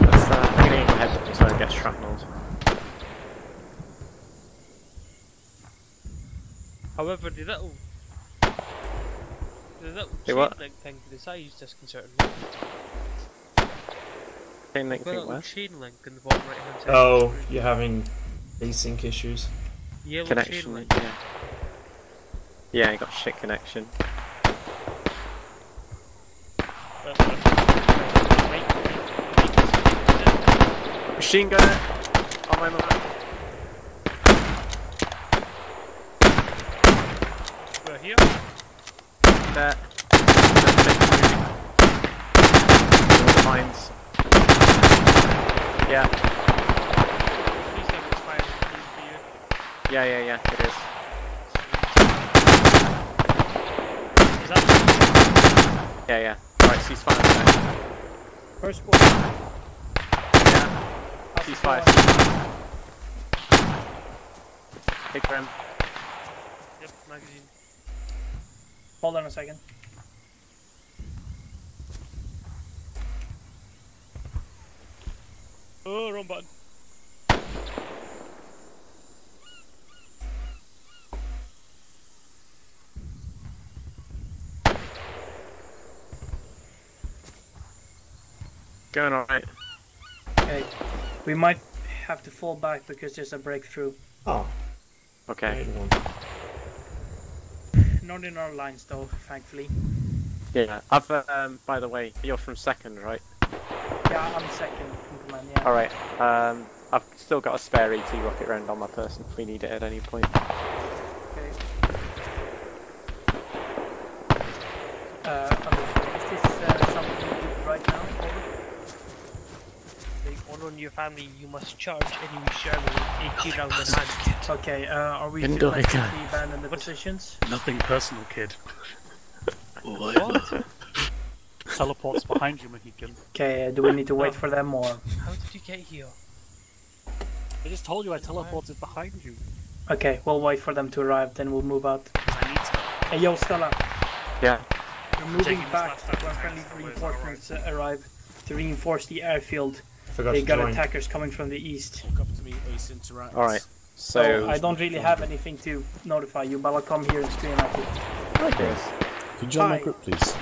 Let's, uh, I'm gonna my head so I get shrapnelled. However, the little. The little Hey, chain what? link thing to the side is disconcerting. Chain link thing little where? chain link in the bottom right hand side. Oh, you're having desync issues. Yellow Connection chain link, link. yeah. Yeah, you got shit connection. Machine gunner on my map. We're here. There. All the mines. Yeah. Please have it fire for you. Yeah, yeah, yeah, it is. Is that Yeah, Right, ceasefire. First one. Yeah. Ceasefire. ceasefire. Hey, Grim. Yep, magazine. Hold on a second. Oh, wrong button. Going alright. Okay. We might have to fall back because there's a breakthrough. Oh. Okay. Not in our lines though, thankfully. Yeah. I've, um, by the way, you're from second, right? Yeah, I'm second command, yeah. Alright. Um, I've still got a spare AT rocket round on my person if we need it at any point. Okay. Uh, understood. is this uh, something we do right now? Over? Like, honor on your family, you must charge enemy Sherman with 18 round in hand. Okay, uh, are we Didn't to do it again. completely abandon the positions? Nothing personal, kid. what? Teleports behind you, Mohican. Okay, uh, do we need to wait for them or? How did you get here? I just told you I teleported behind you. Okay, we'll wait for them to arrive, then we'll move out. Hey, yo, Stella. Yeah. We're moving back last when friendly reinforcements uh, arrive to reinforce the airfield. Forgot they to got join. attackers coming from the east. Alright. So So. I don't really have anything to notify you, but I'll come here and scream at you. Okay. Could you join my group, please?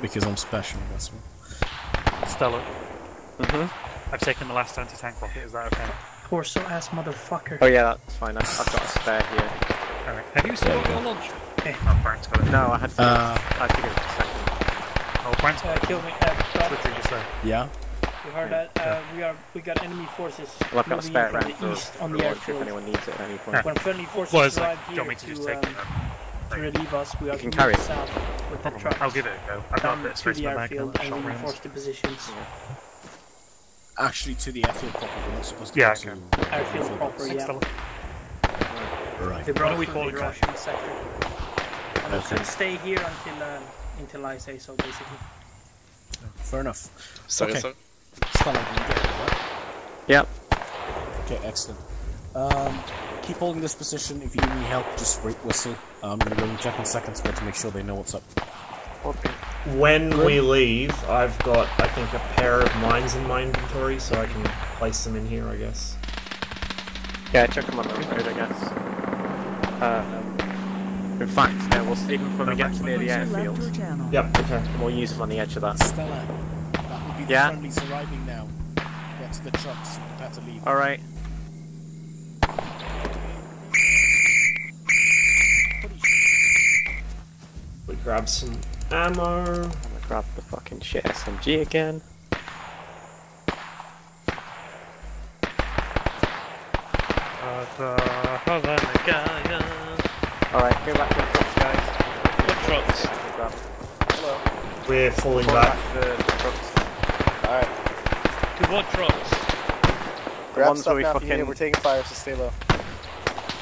Because I'm special, that's all. Stella. Mm-hmm. I've taken the last anti-tank rocket. Is that okay? Torso ass motherfucker. Oh yeah, that's fine. I've, I've got a spare here. Alright. Have you still got your launcher? Okay. Oh, Brant's got it. No, I had to. Uh, I had to give it a second. Oh, Brant's Uh, kill me. Uh, Brad, What did you say? Yeah? you heard that? Uh, we are we got enemy forces Well, I've got a moving spare from the east on the launch if anyone needs it at any point. When friendly forces Well, it's like, arrive you here want me to just to, take um, to relieve us, we are You can to carry move it. south with the trucks I'll give it a go. I've got a down bit of space the in my bag. airfield and and shot rounds. reinforce the positions. Actually, to the airfield proper, we're not supposed to Yeah, go okay. to... Airfield proper, yeah. Stella. Right. They What brought we from calling the? Russian sector. And we Okay. should stay here until uh, until I say so, basically. Fair enough. Sorry, okay. sorry. Stella, it. Yep. Okay, excellent. Um, keep holding this position. If you need any help, just wait, whistle. I'm gonna go and check in second squad to make sure they know what's up. Okay. When we leave, I've got, I think, a pair of mines in my inventory, so I can place them in here, I guess. Yeah, check them on the road, I guess. Um, in fact, yeah, we'll save them when we get to near the airfield. your. Yep, okay. And we'll use them on the edge of that. Stella, that will be the Yeah? friendlies arriving now. Get to the trucks. Prepare to leave. Alright. We grab some ammo. I'm gonna grab the fucking shit SMG again. Uh, uh, Alright, go back to the trucks, guys. What trucks? Grab We're falling Fall back. back the trucks. Alright. To what trucks? Grab ones stuff where we now if you need fucking- it. We're taking fire, so stay low.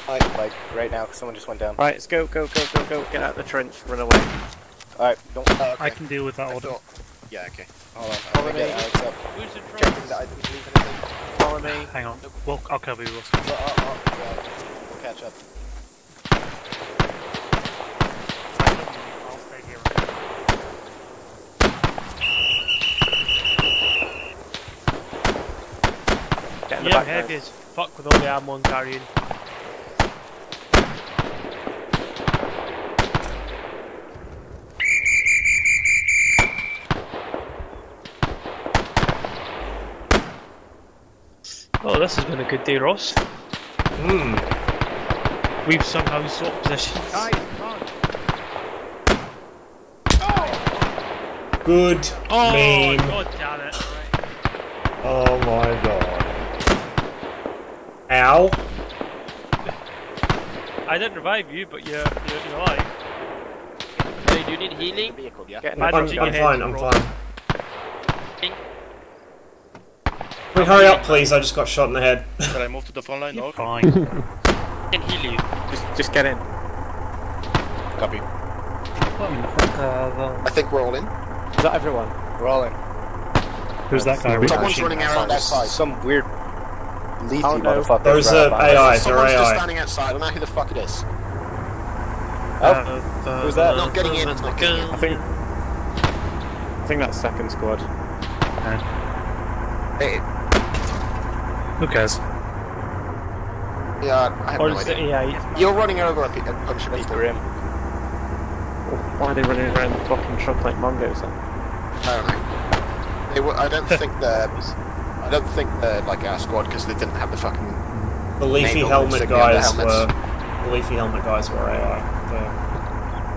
Like, like right now, 'cause someone just went down. Alright, let's go, go, go, go, go. Get out of the trench, run away. Alright, don't. Uh, okay. I can deal with that I order. Yeah, okay. Hold on. I'm gonna get Alex up. Who's the Checking trucks? that I didn't leave anything. Follow me. Hang on. Well, I'll cover you, Wilson. Oh, oh, oh, yeah. We'll catch up. I'll stay here. Get in the Yeah, back, heavy guys. as fuck with all the ammo I'm carrying. Oh, this has been a good day, Ross. Hmm. We've somehow swapped positions. Good. Oh, Mean. god damn it. Oh my god. Ow. I didn't revive you, but you're, you're, you're alive. Hey, do you need healing? Vehicle, yeah. I'm- I'm, Bandaging I'm your fine, head, I'm fine. Wait, hurry up, please. I just got shot in the head. Should I move to the front line? No. Fine. I can heal you. Just, just get in. Copy. Uh, I think we're all in. Is that everyone? We're all in. Who's that guy? Someone's running gun? around outside. Some weird leafy Oh, no. motherfucker. There's ran a up behind. AI, they're Someone's just AI. standing outside. I don't know who the fuck it is. Oh, uh, Who's that? Not getting in. It's not getting in. I think. I think that's second squad. Hey, Who cares? yeah, I have Or no is it idea. AI? You're running over a, a bunch of people. Grim. Why are they running around the fucking truck like mongos then? I don't know. They were, I don't think they're. I don't think they're like our squad because they didn't have the fucking. The leafy helmet sticking the guys were. The leafy helmet guys were AI.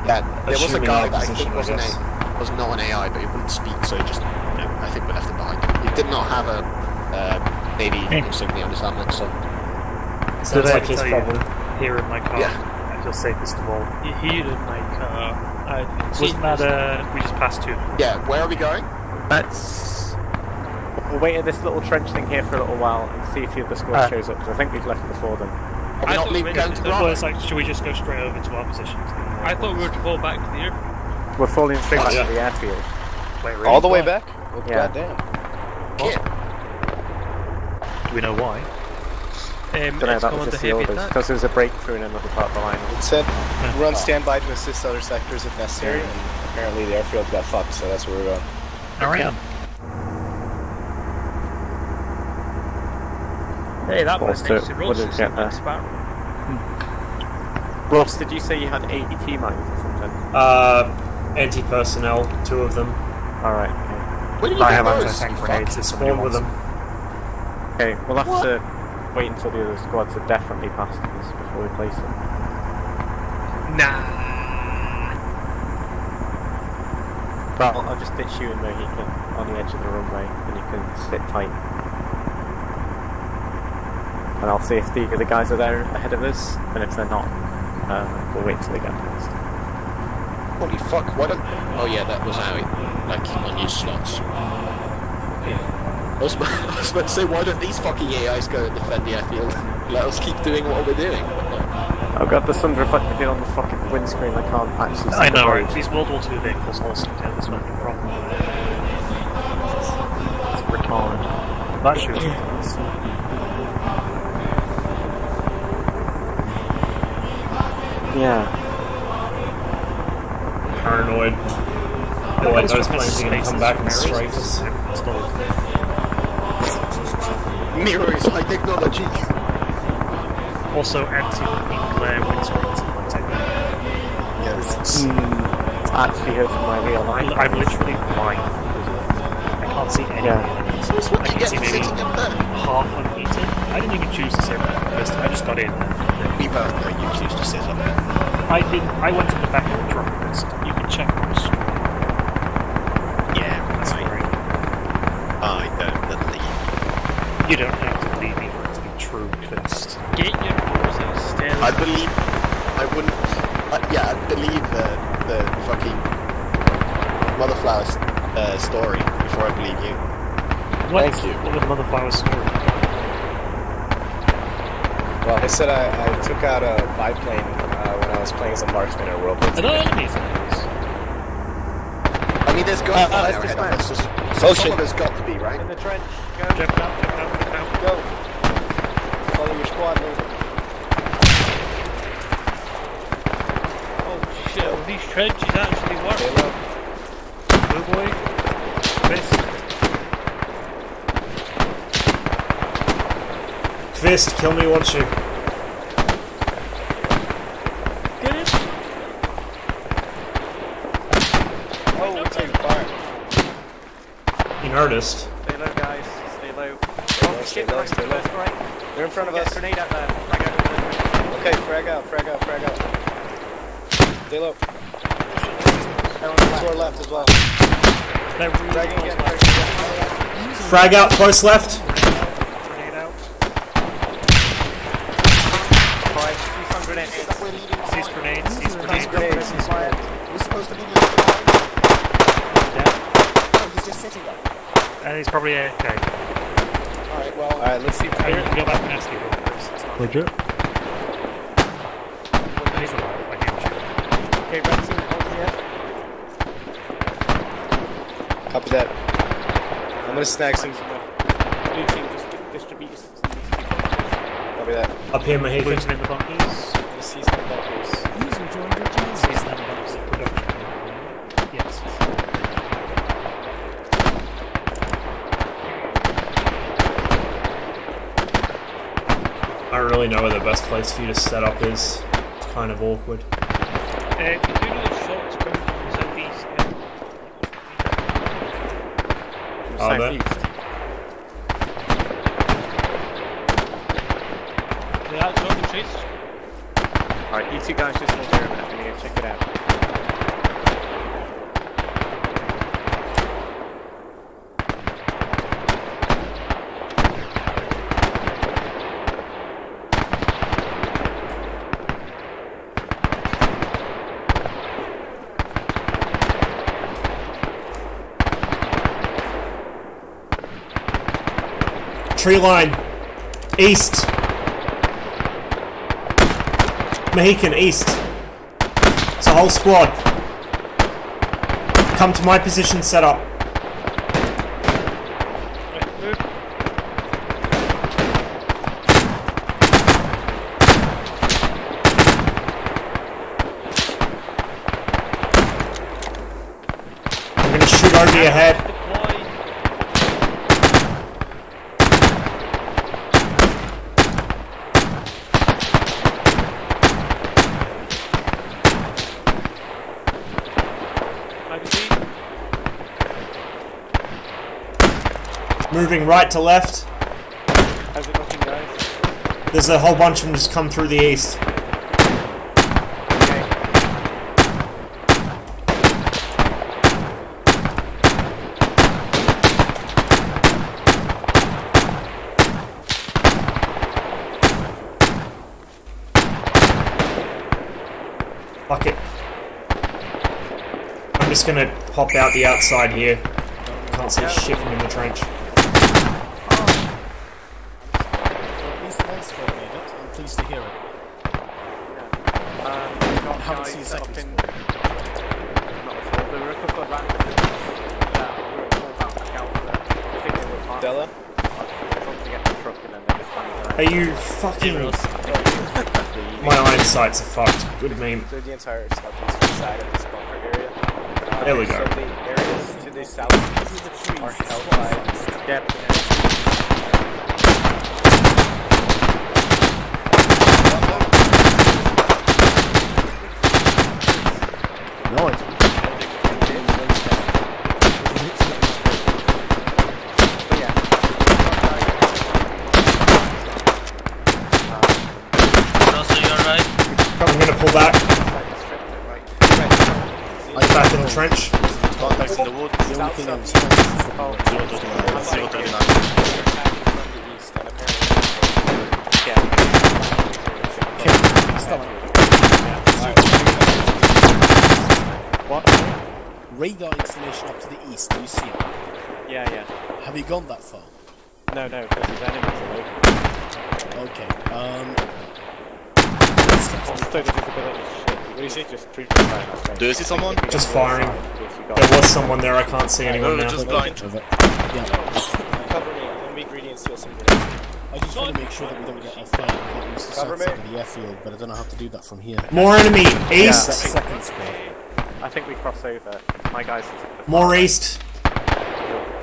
Yeah, there was a guy that I think was an guess. A, was not an AI, but he wouldn't speak, so he just. You know, I think we left him behind. He did not have a uh, Navy insignia on his helmet, so. The, Did sounds like his tell problem. Here in my car. Yeah. I feel safest of all. You hear in my car. I Wasn't that uh we just passed you? Yeah, where are we going? Let's. We'll wait at this little trench thing here for a little while and see if the other squad Uh, shows up because I think we've left before them. Are we I not thought leaving we going went to to Well, Bravo? it's like, should we just go straight over to our positions? I thought we were to fall back to the airport. We're falling straight back yeah. to the airfield. Wait, really? All the way back? Well, Yeah. Goddamn. Kit. Do we know why? Don't know, it's that going was to just the heavy orders, because there was a breakthrough in another part of the line. It said we're on standby to assist other sectors if necessary, and apparently the airfield got fucked, so that's where we're going. Alright. Hey, that was Foster, nice. It what rolls did you get there? Ross, did you say you had AT mines or something? Uh, anti-personnel, two of them. Alright, okay. Where did you I get have those? anti-tank grenades if somebody Spawned with them. Okay, we'll have to wait until the other squads are definitely past us before we place them. Nah. Well, I'll just ditch you and Mohican on the edge of the runway, and you can sit tight. And I'll see if the other guys are there ahead of us, and if they're not, uh, we'll wait till they get past. Holy fuck, why don't... Oh yeah, that was out, like, unused slots. I was, I was about to say, why don't these fucking AIs go and defend the airfield? Let us keep doing what we're doing. I've got the sun reflected in on the fucking windscreen, I can't actually see I know, road. right? These World War II vehicles also have this fucking problem. It's retarded. That shoots. Yeah. Paranoid. Feel like those planes are gonna come back and strike us. Mirrors high technology. Also, anti-glare windscreens in my technique. Yes. Mm, it's actually hurting my real life. I'm literally blind. I can't see anything. Yeah. I can see maybe half a meter. I didn't even choose to sit there first. I just got in. We both know you choose to sit up there. I did. I went to the back of the truck first. You can check those. Yeah, That's great. I don't believe. You don't have to believe me for it to be true first. Get your balls out, Stella. I believe. I wouldn't. Uh, yeah, I believe the the fucking Motherflower uh, story before I believe you. What? Thank you. What was Motherflower story? Well, I said I, I took out a biplane uh, when I was playing as a marksman in World War Are II. there enemies? I mean, there's got Uh, to be uh, fire let's ahead of us. dismount. So, so Oh, shit. someone has got to be, right? In the trench, go. Jump out, jump out, jump out. Go. Follow your squad leader. Oh shit, well, these trenches actually work. Blue boy. Miss. Fist, kill me, won't you? Get it? Oh, we're taking fire. You noticed. Stay low, guys. Stay low. Stay low, stay low, stay low. They're in front of us. grenade out there. Frag out. Okay, frag out, frag out, frag out. Stay low. They're on the To left. our left as well. Fragging close again, left. fragging again. Frag out, close left. Grenade out. Five, seize some grenades. Seize grenades. Seize These grenades. grenades, these grenades. We're supposed to be left behind. Yeah. No, he's just sitting there. And he's probably Alright, well. Alright, let's see. if I can go back and ask you about this. It's not- Legit. He's alive. I can shoot. Okay, red team, hold here. Copy that. I'm gonna snag some. Blue team, just di- distribute Copy that. Up here, Mohican. Blues in the bunkers. Let's see some bunkers. User joined your channel. Seize them bunkers of production. Yes. I don't really know where the best place for you to set up is. It's kind of awkward. Uh, you do know the shots coming from the southeast, yeah? Are there? Yeah, that's on the trees. Alright, you two guys just hold here a minute. I'm gonna go check it out. Tree line. East. Mohican, east. It's a whole squad. Come to my position, set up. Right, move. MG ahead. Moving right to left. How's it looking, guys? There's a whole bunch of them just come through the east. Fuck it. I'm just gonna pop out the outside here. Can't see shit from in the trench. At least once Fred made it. I'm pleased to hear it. Um, got haven't guys seen set up second in. Not before. There were a couple of randoms that were called out back out. but I think they were part Della? I told them to get the truck and then they just found Are you fucking... My eyesight's are fucked. Good meme. So the entire southeastern side of this bunker area. Uh, There we go. So the areas to the southeast are held by Yep. No, it. Russell, you alright? I'm gonna pull back. I'm back in the trench. Contacts in the wood. The only thing I'm saying is the Zero thirty nine. Zero thirty nine. What? Radar installation up to the east, do you see it? Yeah, yeah. Have you gone that far? No, no, because there's enemies all over. Okay, um... Also, the visibility is shit. What do you say? Just treat them okay? Do you see someone? Just firing. There was someone there, I can't see anyone No, now. just blind. Yeah. Cover me. I'm greedy and steal some. I just want to make sure that we don't get offline and get used to south side of the airfield, but I don't know how to do that from here. More enemy! Yeah, East! I think- Second squad. I think we cross over. My guys More east!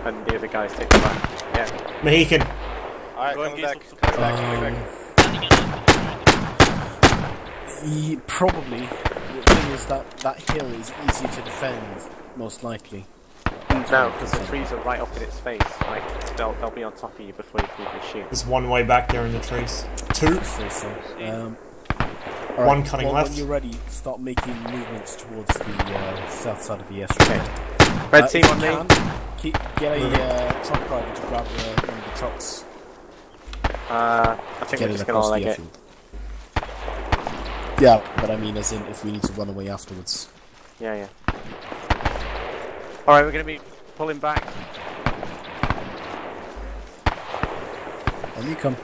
And the other guys take the back. Yeah. Mohican. Alright, Go coming and back. Coming back, coming back. Ye- probably. The thing is that that hill is easy to defend, most likely. No, because the trees are right up in its face. Like they'll they'll be on top of you before you can even shoot. There's one way back there in the trees. Two. Say so. Um, One alright, cutting well, left. When you're ready, start making movements towards the uh, south side of the airstrip. Red Uh, team on you me. can, Keep, get a uh, truck driver to grab uh, one of the trucks. Uh, I think Get we're just gonna across leg the it. airfield. Yeah, but I mean, as in, if we need to run away afterwards. Yeah, yeah. All right, we're gonna be pulling back. On you come.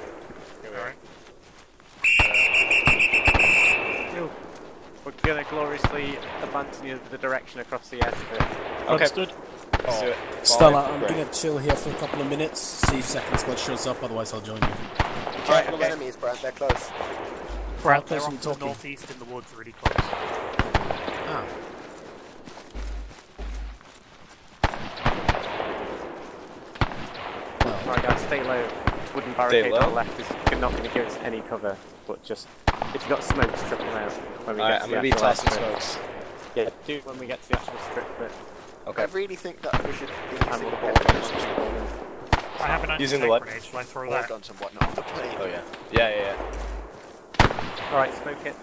We're gonna gloriously advance in the direction across the airstrip. Understood. Let's do it. Stella, I'm gonna chill here for a couple of minutes, see if second squad shows up, otherwise I'll join you. Be careful of enemies, Brad. They're close. Brad, they're are we off to the northeast in the woods, really close. Ah. Alright guys, stay low. Wooden barricade on the left is not going to give us any cover, but just if you've got smoke, strip them out when we Alright, get I'm to gonna the be actual tossing smokes. Yeah, do when we get to the actual strip bit. Okay. I really think that we should be And using we'll air hold guns I have an Using the anti-tank what? grenade, shall I throw Air that? guns and whatnot on the plane. Oh yeah. Yeah, yeah, yeah. Alright, smoke it.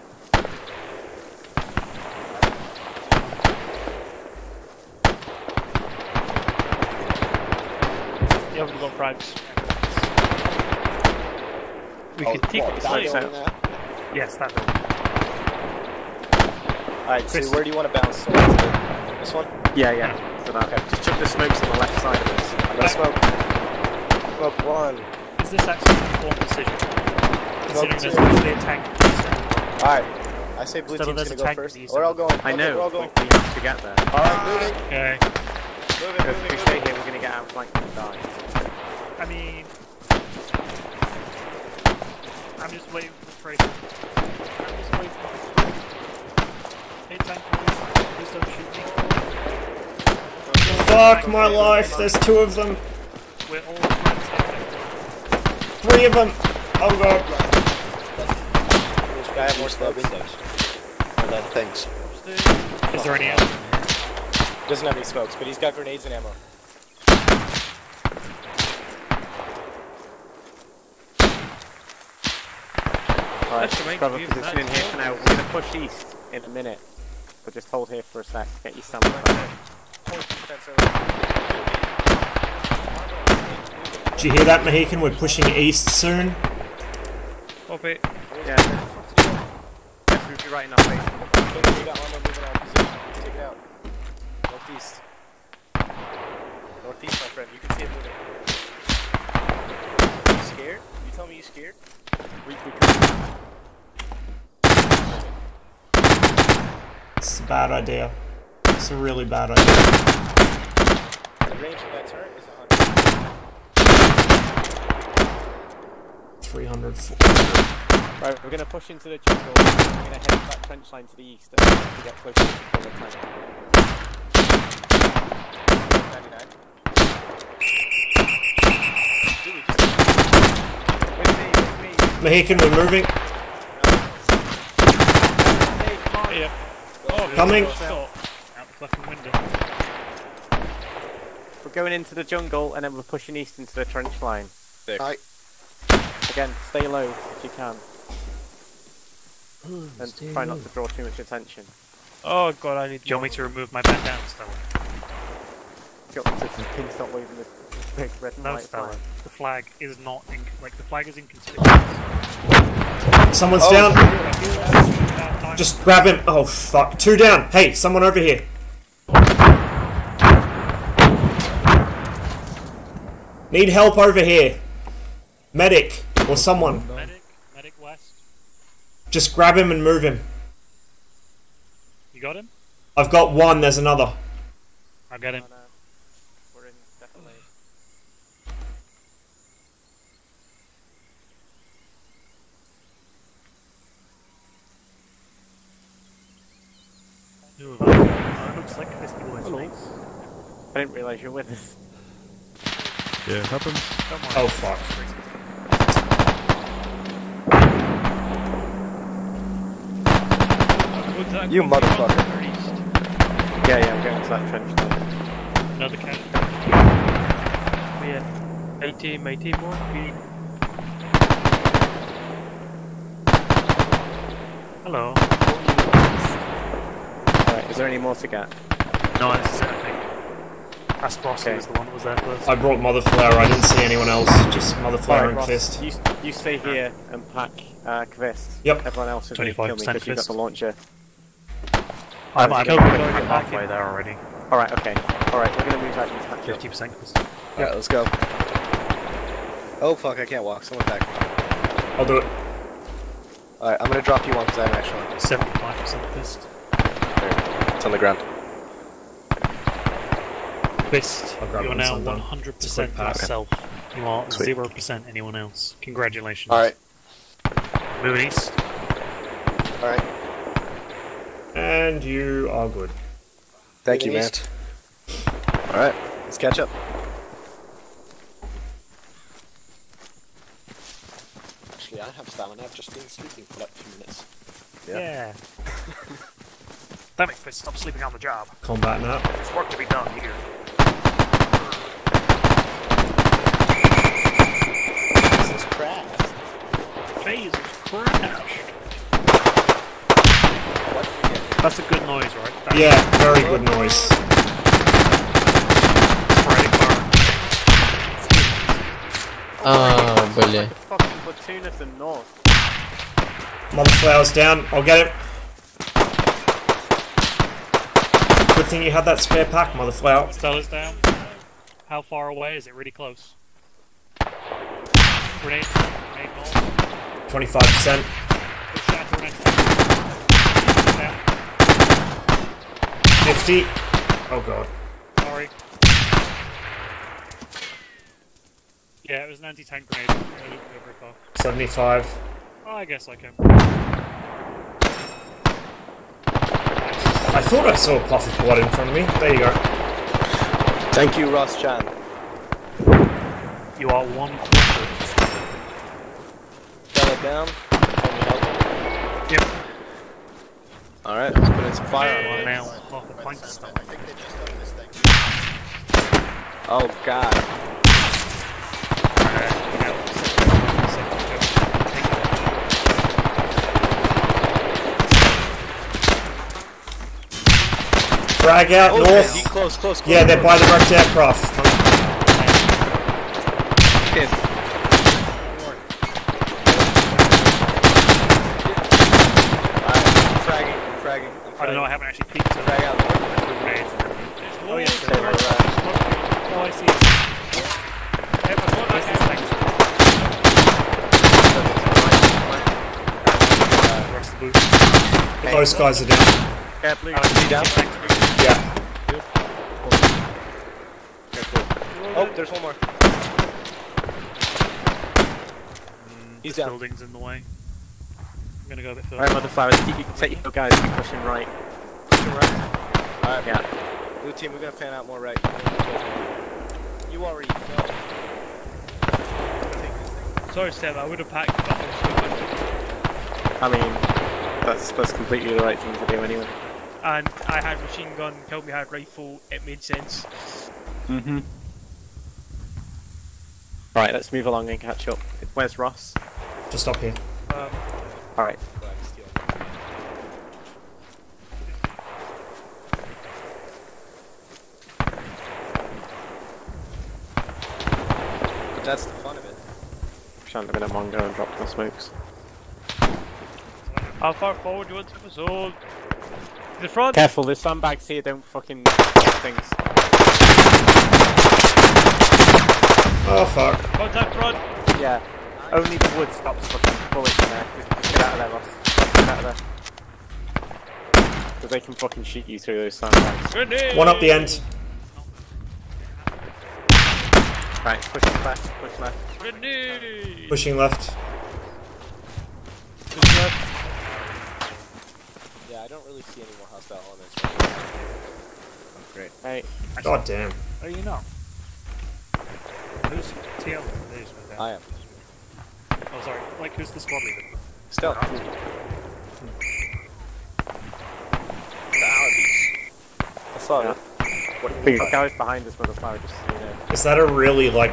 You haven't got frags. We Oh, can take what, it that aside. building there? Yes, that building. Alright, so where do you want to bounce? Towards? This one? Yeah, yeah. So that, just chuck the smokes on the left side of us. I'm gonna smoke. Smoke one. Is this actually an informed decision? Considering there's two. actually a tank to the east. Alright. I say blue Still, team's gonna a go first. to the east We're all going. I Okay, know, we're all going. we have to get there. Alright, moving. Okay. Moving, Because moving, if we moving. stay here, we're going to get outflanked and die. I mean... I'm just waiting for the tracer. I'm just waiting for the tracer. Hey, tank, please, please don't shoot me. Fuck my life, there's two of them. We're all friends. Three of them. Oh god. This guy have more slow windows. Or then things. Is there any ammo? Doesn't have any smokes, but he's got grenades and ammo. Alright, That's the main grab a position in here for now. We're gonna push east in a minute. So just hold here for a sec, get your stamina back. Did you hear that, Mohican? We're pushing east soon. Copy. Yeah. Yes, we'll be right in our face. We got armor moving out of position. Take it out. Northeast. Northeast, my friend. You can see it moving. You scared? You tell me you scared? We, we It's a bad idea. It's a really bad idea. The range of that turret is 100. 300. Right, we're gonna push into the jungle. We're gonna head that trench line to the east and to get closer to the tank. 99. Mohican, we're moving. Yep. Oh, Coming. Out the fucking window. We're going into the jungle and then we're pushing east into the trench line. Right. Again, stay low if you can. and try not to draw too much attention. Oh god, I need. Do you want me to remove my bandana, Stella? Got to please stop waving the big red and No, white Stella. flag. The flag is not in, like the flag is inconspicuous. Someone's Oh, down. Just grab him. Oh fuck. Two down. Hey, someone over here. Need help over here. Medic or someone. Medic, medic west. Just grab him and move him. You got him? I've got one. There's another. I got him. We're in definitely. Ooh, uh, looks like this boy's mates. I didn't realise you were with us. Yeah, it happens. Don't. Oh fuck. You motherfucker. Yeah, yeah, I'm going to that trench line. Another cat. We had 18, 18 more. We... Hello. Alright, is there any more to get? No, this is it, I was the one that was there first. I brought Mother Flower. I didn't see anyone else. Just Mother Flower Alright, and Ross, Fist. You, you stay here and pack uh, Kvist. Yep. Everyone else is going to kill me 25% because you've got the launcher. I'm, I'm, we're I'm, gonna- halfway there already. Alright, okay. Alright, we're going to move out and catch up. 50% Kvist. Alright, let's go. Oh fuck, I can't walk. Someone back. I'll do it. Alright, I'm gonna drop you one because I have an extra one. 75% Kvist. There. It's on the ground. Kvist, you are now once I'm done. 100% It's a yourself. You are 0% anyone else. Congratulations. Alright. Moving east. Alright. And you are good. Thank you, man. Alright, let's catch up. Actually, I have stamina. I've just been sleeping for like two minutes. Yeah. Damn it, Kvist, stop sleeping on the job. Combat now. There's work to be done here. crashed. Phase crashed. That's a good noise, right? That's yeah, very good noise. Ah, oh, brilliant. Like fucking platoon at the north. Mother down. I'll get it. Good thing you had that spare pack, mother flower. Stella's down. How far away? Is it really close? Grenade. Grenade 25%. Push out grenade. Down. 50. Oh god. Sorry. Yeah, it was an anti-tank grenade. I didn't go very far. 75. Oh, I guess I can. I thought I saw a puff of blood in front of me. There you go. Thank you, Ross Chan. You are one quarter. Shut it down. Can you help? Yep. Alright, let's put in some fire on Now, it. half the plank is done. Oh god. Frag out Oh, north. yeah, close, close, close. Yeah, they're by the wrecked aircraft. don't know, I haven't actually peeked. So I. Oh, yeah, so. Uh, oh, I see. Those guys are down. Yeah, oh, down? Yeah. Oh, there's one more. Mm, He's down. building's in the way. I'm gonna go a bit further. Right, mother flowers, keep, take your guys, keep pushing right. Pushing right. Alright, Yeah. blue team, we're gonna fan out more right. You already know. Sorry, Seb, I would have packed the I mean, that's that's completely the right thing to do anyway. and I had machine gun, Kelby had rifle, it made sense. Mm-hmm. Right, let's move along and catch up. Where's Ross? Just up here. Alright. But that's the fun of it. Shan't have been a Mongo and dropped the smokes. how far forward do you want to assault? To the front! Careful, there's sandbags here, don't fucking get things. Oh fuck. Contact front! Yeah. Only the wood stops fucking bullets in there. Just get out of there, Ross. Get out of there. Because they can fucking shoot you through those sandbags. Grenade! One up the end. Right, push left, push left. Grenade! Pushing left. Push left. Yeah, I don't really see any more hostile elements right now. Oh, great. Hey. God damn. Oh, you know. Who's TL? Who's with? I am. Oh, sorry. Like, who's the squad leader? Still. The Alibis. I saw Yeah. it. What The guys behind us with the flower just so you know. Is that a really like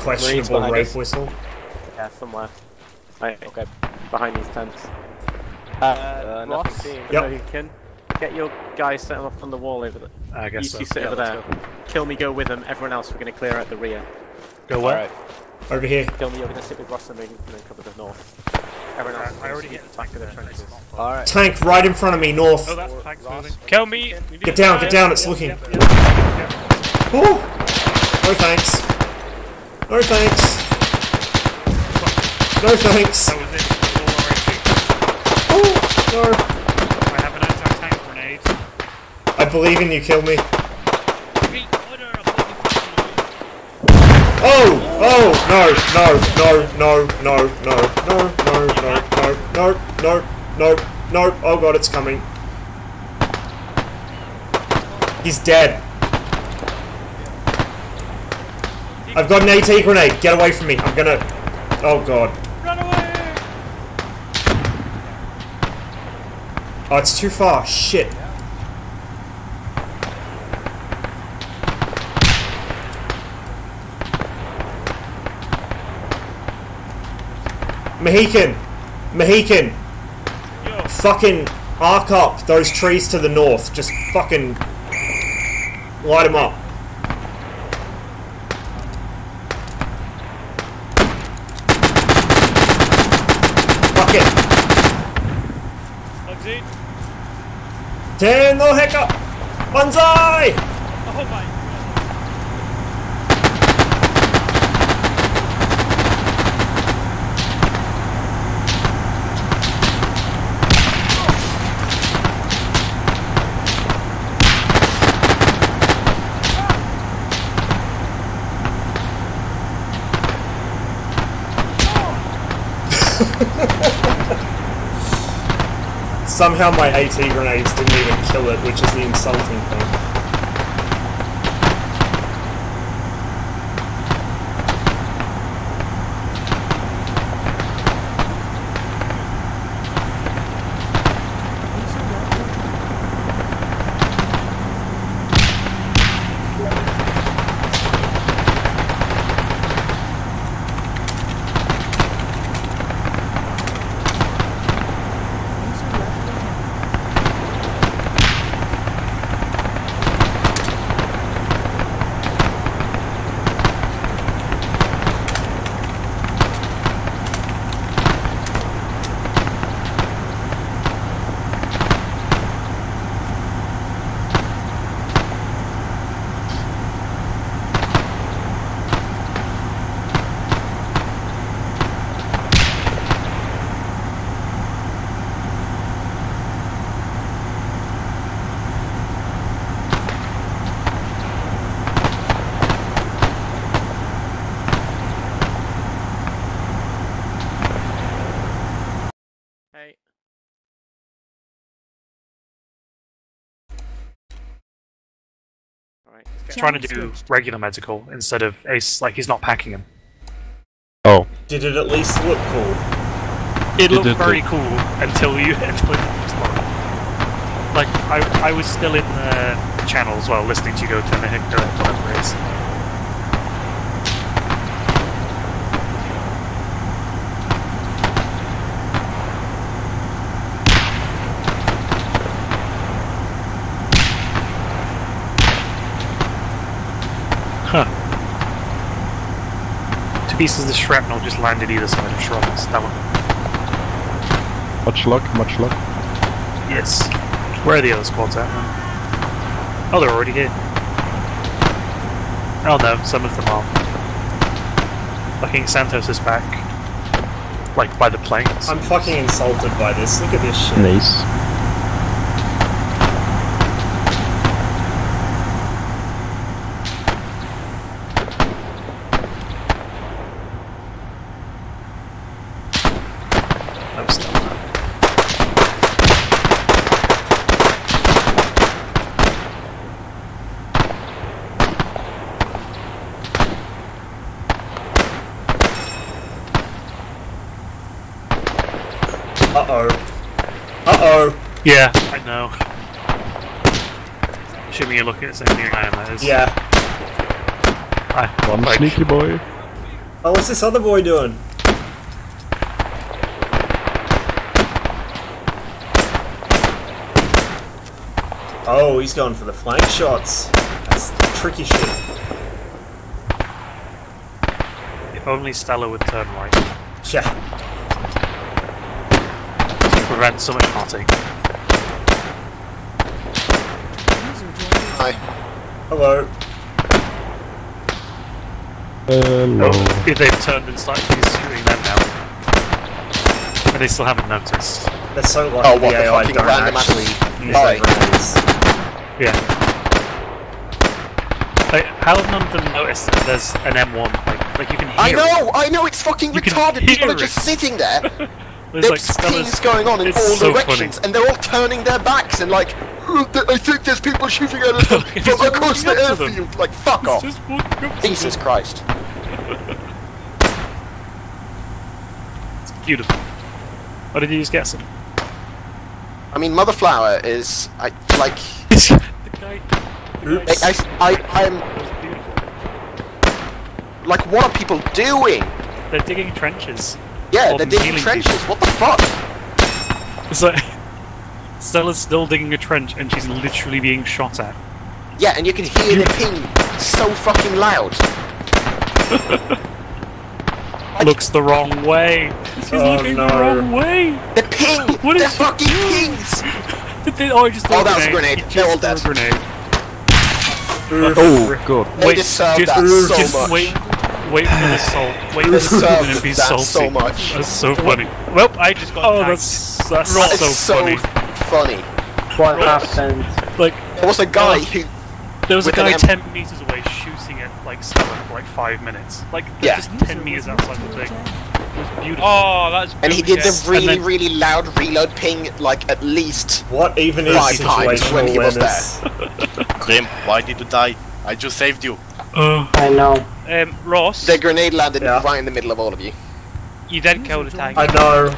questionable rape us. whistle? Yeah, somewhere. Right, Okay. behind these tents. Uh, Uh, Ross. Yep. no, you can get your guys set them up on the wall over there. I guess you so. two sit Yeah, over let's there. Kill me, go with them. Everyone else, we're going to clear out the rear. Go where? Alright. Over here. Kill me, you're going to sit with Ross and me, and then cover the north. Everyone else, I already hit the tank to the trenches. It's not far. Alright. Tank right in front of me, north. Oh, that's the tank's moving. Kill me! Get down, get down, it's looking. Oh! No thanks. No thanks. No thanks. That was it. That was all already. Oh, no. I have an anti-tank grenade. I believe in you, kill me. Repeat order, I'm looking Oh! Oh! No! No! No! No! No! No! No! No! No! No! No! No! No! Oh god, it's coming. He's dead. I've got an AT grenade. Get away from me. I'm gonna. Oh god. Run away! Oh, it's too far. Shit. Mohican! Mohican! Fucking arc up those trees to the north. Just fucking light them up. Fuck it. Tenno Heika! Banzai! Oh my Somehow my AT grenades didn't even kill it, which is the insulting thing. Trying to do regular medical instead of ACE. Like he's not packing him. Oh. Did it at least look cool? It It looked did very look- cool until you until it exploded. Like I, I was still in the channel as well, listening to you go to the Hector whatever it is. Huh. Two pieces of shrapnel just landed either side of Shrubs. That one. Much luck, much luck. Yes. Where are the other squads at, man? Oh, they're already here. Oh no, some of them are. Fucking Santos is back. Like, by the planes. I'm fucking insulted by this. Look at this shit. Nice. No, still not. Uh oh. Uh oh. Yeah, I know. Assuming you're looking the same thing I am, that is. Yeah. I, One like, sneaky boy. Oh, what's this other boy doing? Oh, he's going for the flank shots. That's tricky shit. If only Stella would turn right. Yeah. To prevent so much heartache. Hi. Hello. Hello. Oh, if they've turned and started shooting them now. And they still haven't noticed. They're so lucky Oh, what, the the AI don't random actually ass- use their grenades. Yeah. Like, how have none of them noticed that there's an M1? Like, like you can hear I it. know, I know, it's fucking You retarded. People hear are just sitting there. There's There's like pings Stella's- going on in all so directions, and they're all turning their backs and like, "Oh, th- I think there's people shooting at us from, from across the walking up to them. airfield. Like, fuck off. Just walking up Jesus them. Christ. It's beautiful. What did you just get some? I mean, Mother Flower is, I like, the guy. Oops. I, I, I, I'm, like, what are people doing? They're digging trenches. Yeah, they're digging healing trenches. What the fuck? It's like Stella's still digging a trench and she's literally being shot at. Yeah, and you can hear the ping so fucking loud. Looks the wrong way. She's Oh, looking no. the wrong way. The ping! What They're is she fucking doing? pings! Did they, oh, I just threw Oh, that was a grenade. grenade. He They're all just threw dead. a grenade. Oh, God. They Wait, deserve just, that so just much. wait, wait for the salt. Wait They for the deserve and be that salty. so much. That's so funny. Well, I just got Oh, tagged. that's that's That so, is so funny. Funny. What Ross. happened? Like There was a guy who, there was a guy ten meters away shooting at like Stella for like five minutes. Like Yeah. just ten meters outside the thing. It was beautiful. Oh, that's and he did the really, then- really loud reload ping, like at least What even is Five times situational when he was awareness? Grim, why did you die? I just saved you. Uh, I know. Um, Ross, the grenade landed Yeah. right in the middle of all of you. you did kill the tank. I know.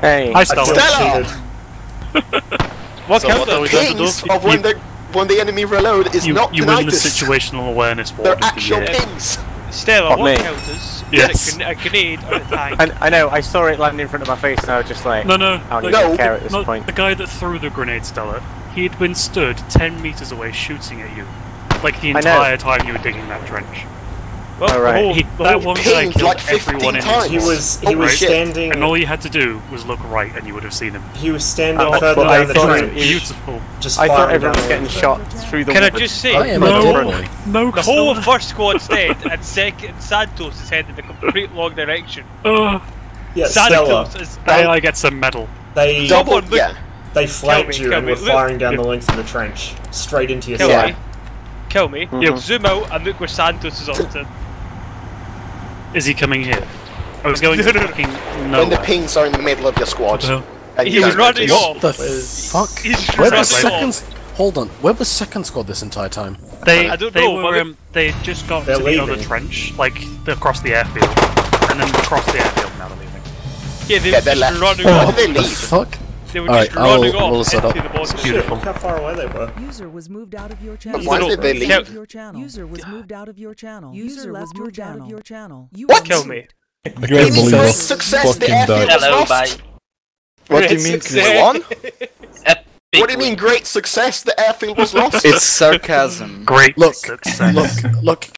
Hey. Hi I feel Stella. Stella! Cheated. What So killed what are him? we going to do? Pings of when the when the enemy reload is You, not you win the situational awareness war. They're of the actual year. pings. Stella, What, what me? killed? Yes. A, grenade or a tank? I, I know. I saw it land in front of my face, and I was just like, No, no, I don't the- even No. care at this no, point. the guy that threw the grenade, Stella, he'd been stood 10 meters away shooting at you. Like the entire time you were digging that trench. Well, Oh, right. the whole, He, the that whole one guy pinged killed like 15 everyone in times. his He was he Holy was shit. standing And all you had to do was look right and you would have seen him. he was standing Oh, further but I down the thought trench. it- Beautiful. Just I thought everyone was getting shot through the Can I just say, I am No. a dead boy. No, the whole Stella. first squad's dead, and second Santos is heading the complete wrong direction. Uh, Yeah, Stella. Santos is AI gets a medal. They Double, look- yeah. they flanked you kill and were Look- firing down the length of the trench, straight into your Kill side. me. Kill me. Yeah. Zoom out and look where Santos is on to. Is he coming here? I was going to fucking When the pings are in the middle of your squad. No. and He was running off. The fuck? Where the running seconds? Hold on, where was second squad this entire time? They, I don't they know, were, they- um, they just got They're to the other trench, like across the airfield, and then across the airfield. Now they're leaving. Yeah, they Yeah, were they just left. running Why off. did they The leave? fuck? They were Alright, just running I'll roll off set up. the bottom. Shit, beautiful. look how far away they were. User was moved out of your channel. Why did they User leave? was moved out of your channel. User was moved out of your channel. User left your channel. Your channel. You What? were Kill moved. me. I can't believe great success. The fucking airfield was Hello, lost. bye. What do you mean? success. One? Big What do you mean great success? The airfield was lost. It's sarcasm. Great Look, success. look, look,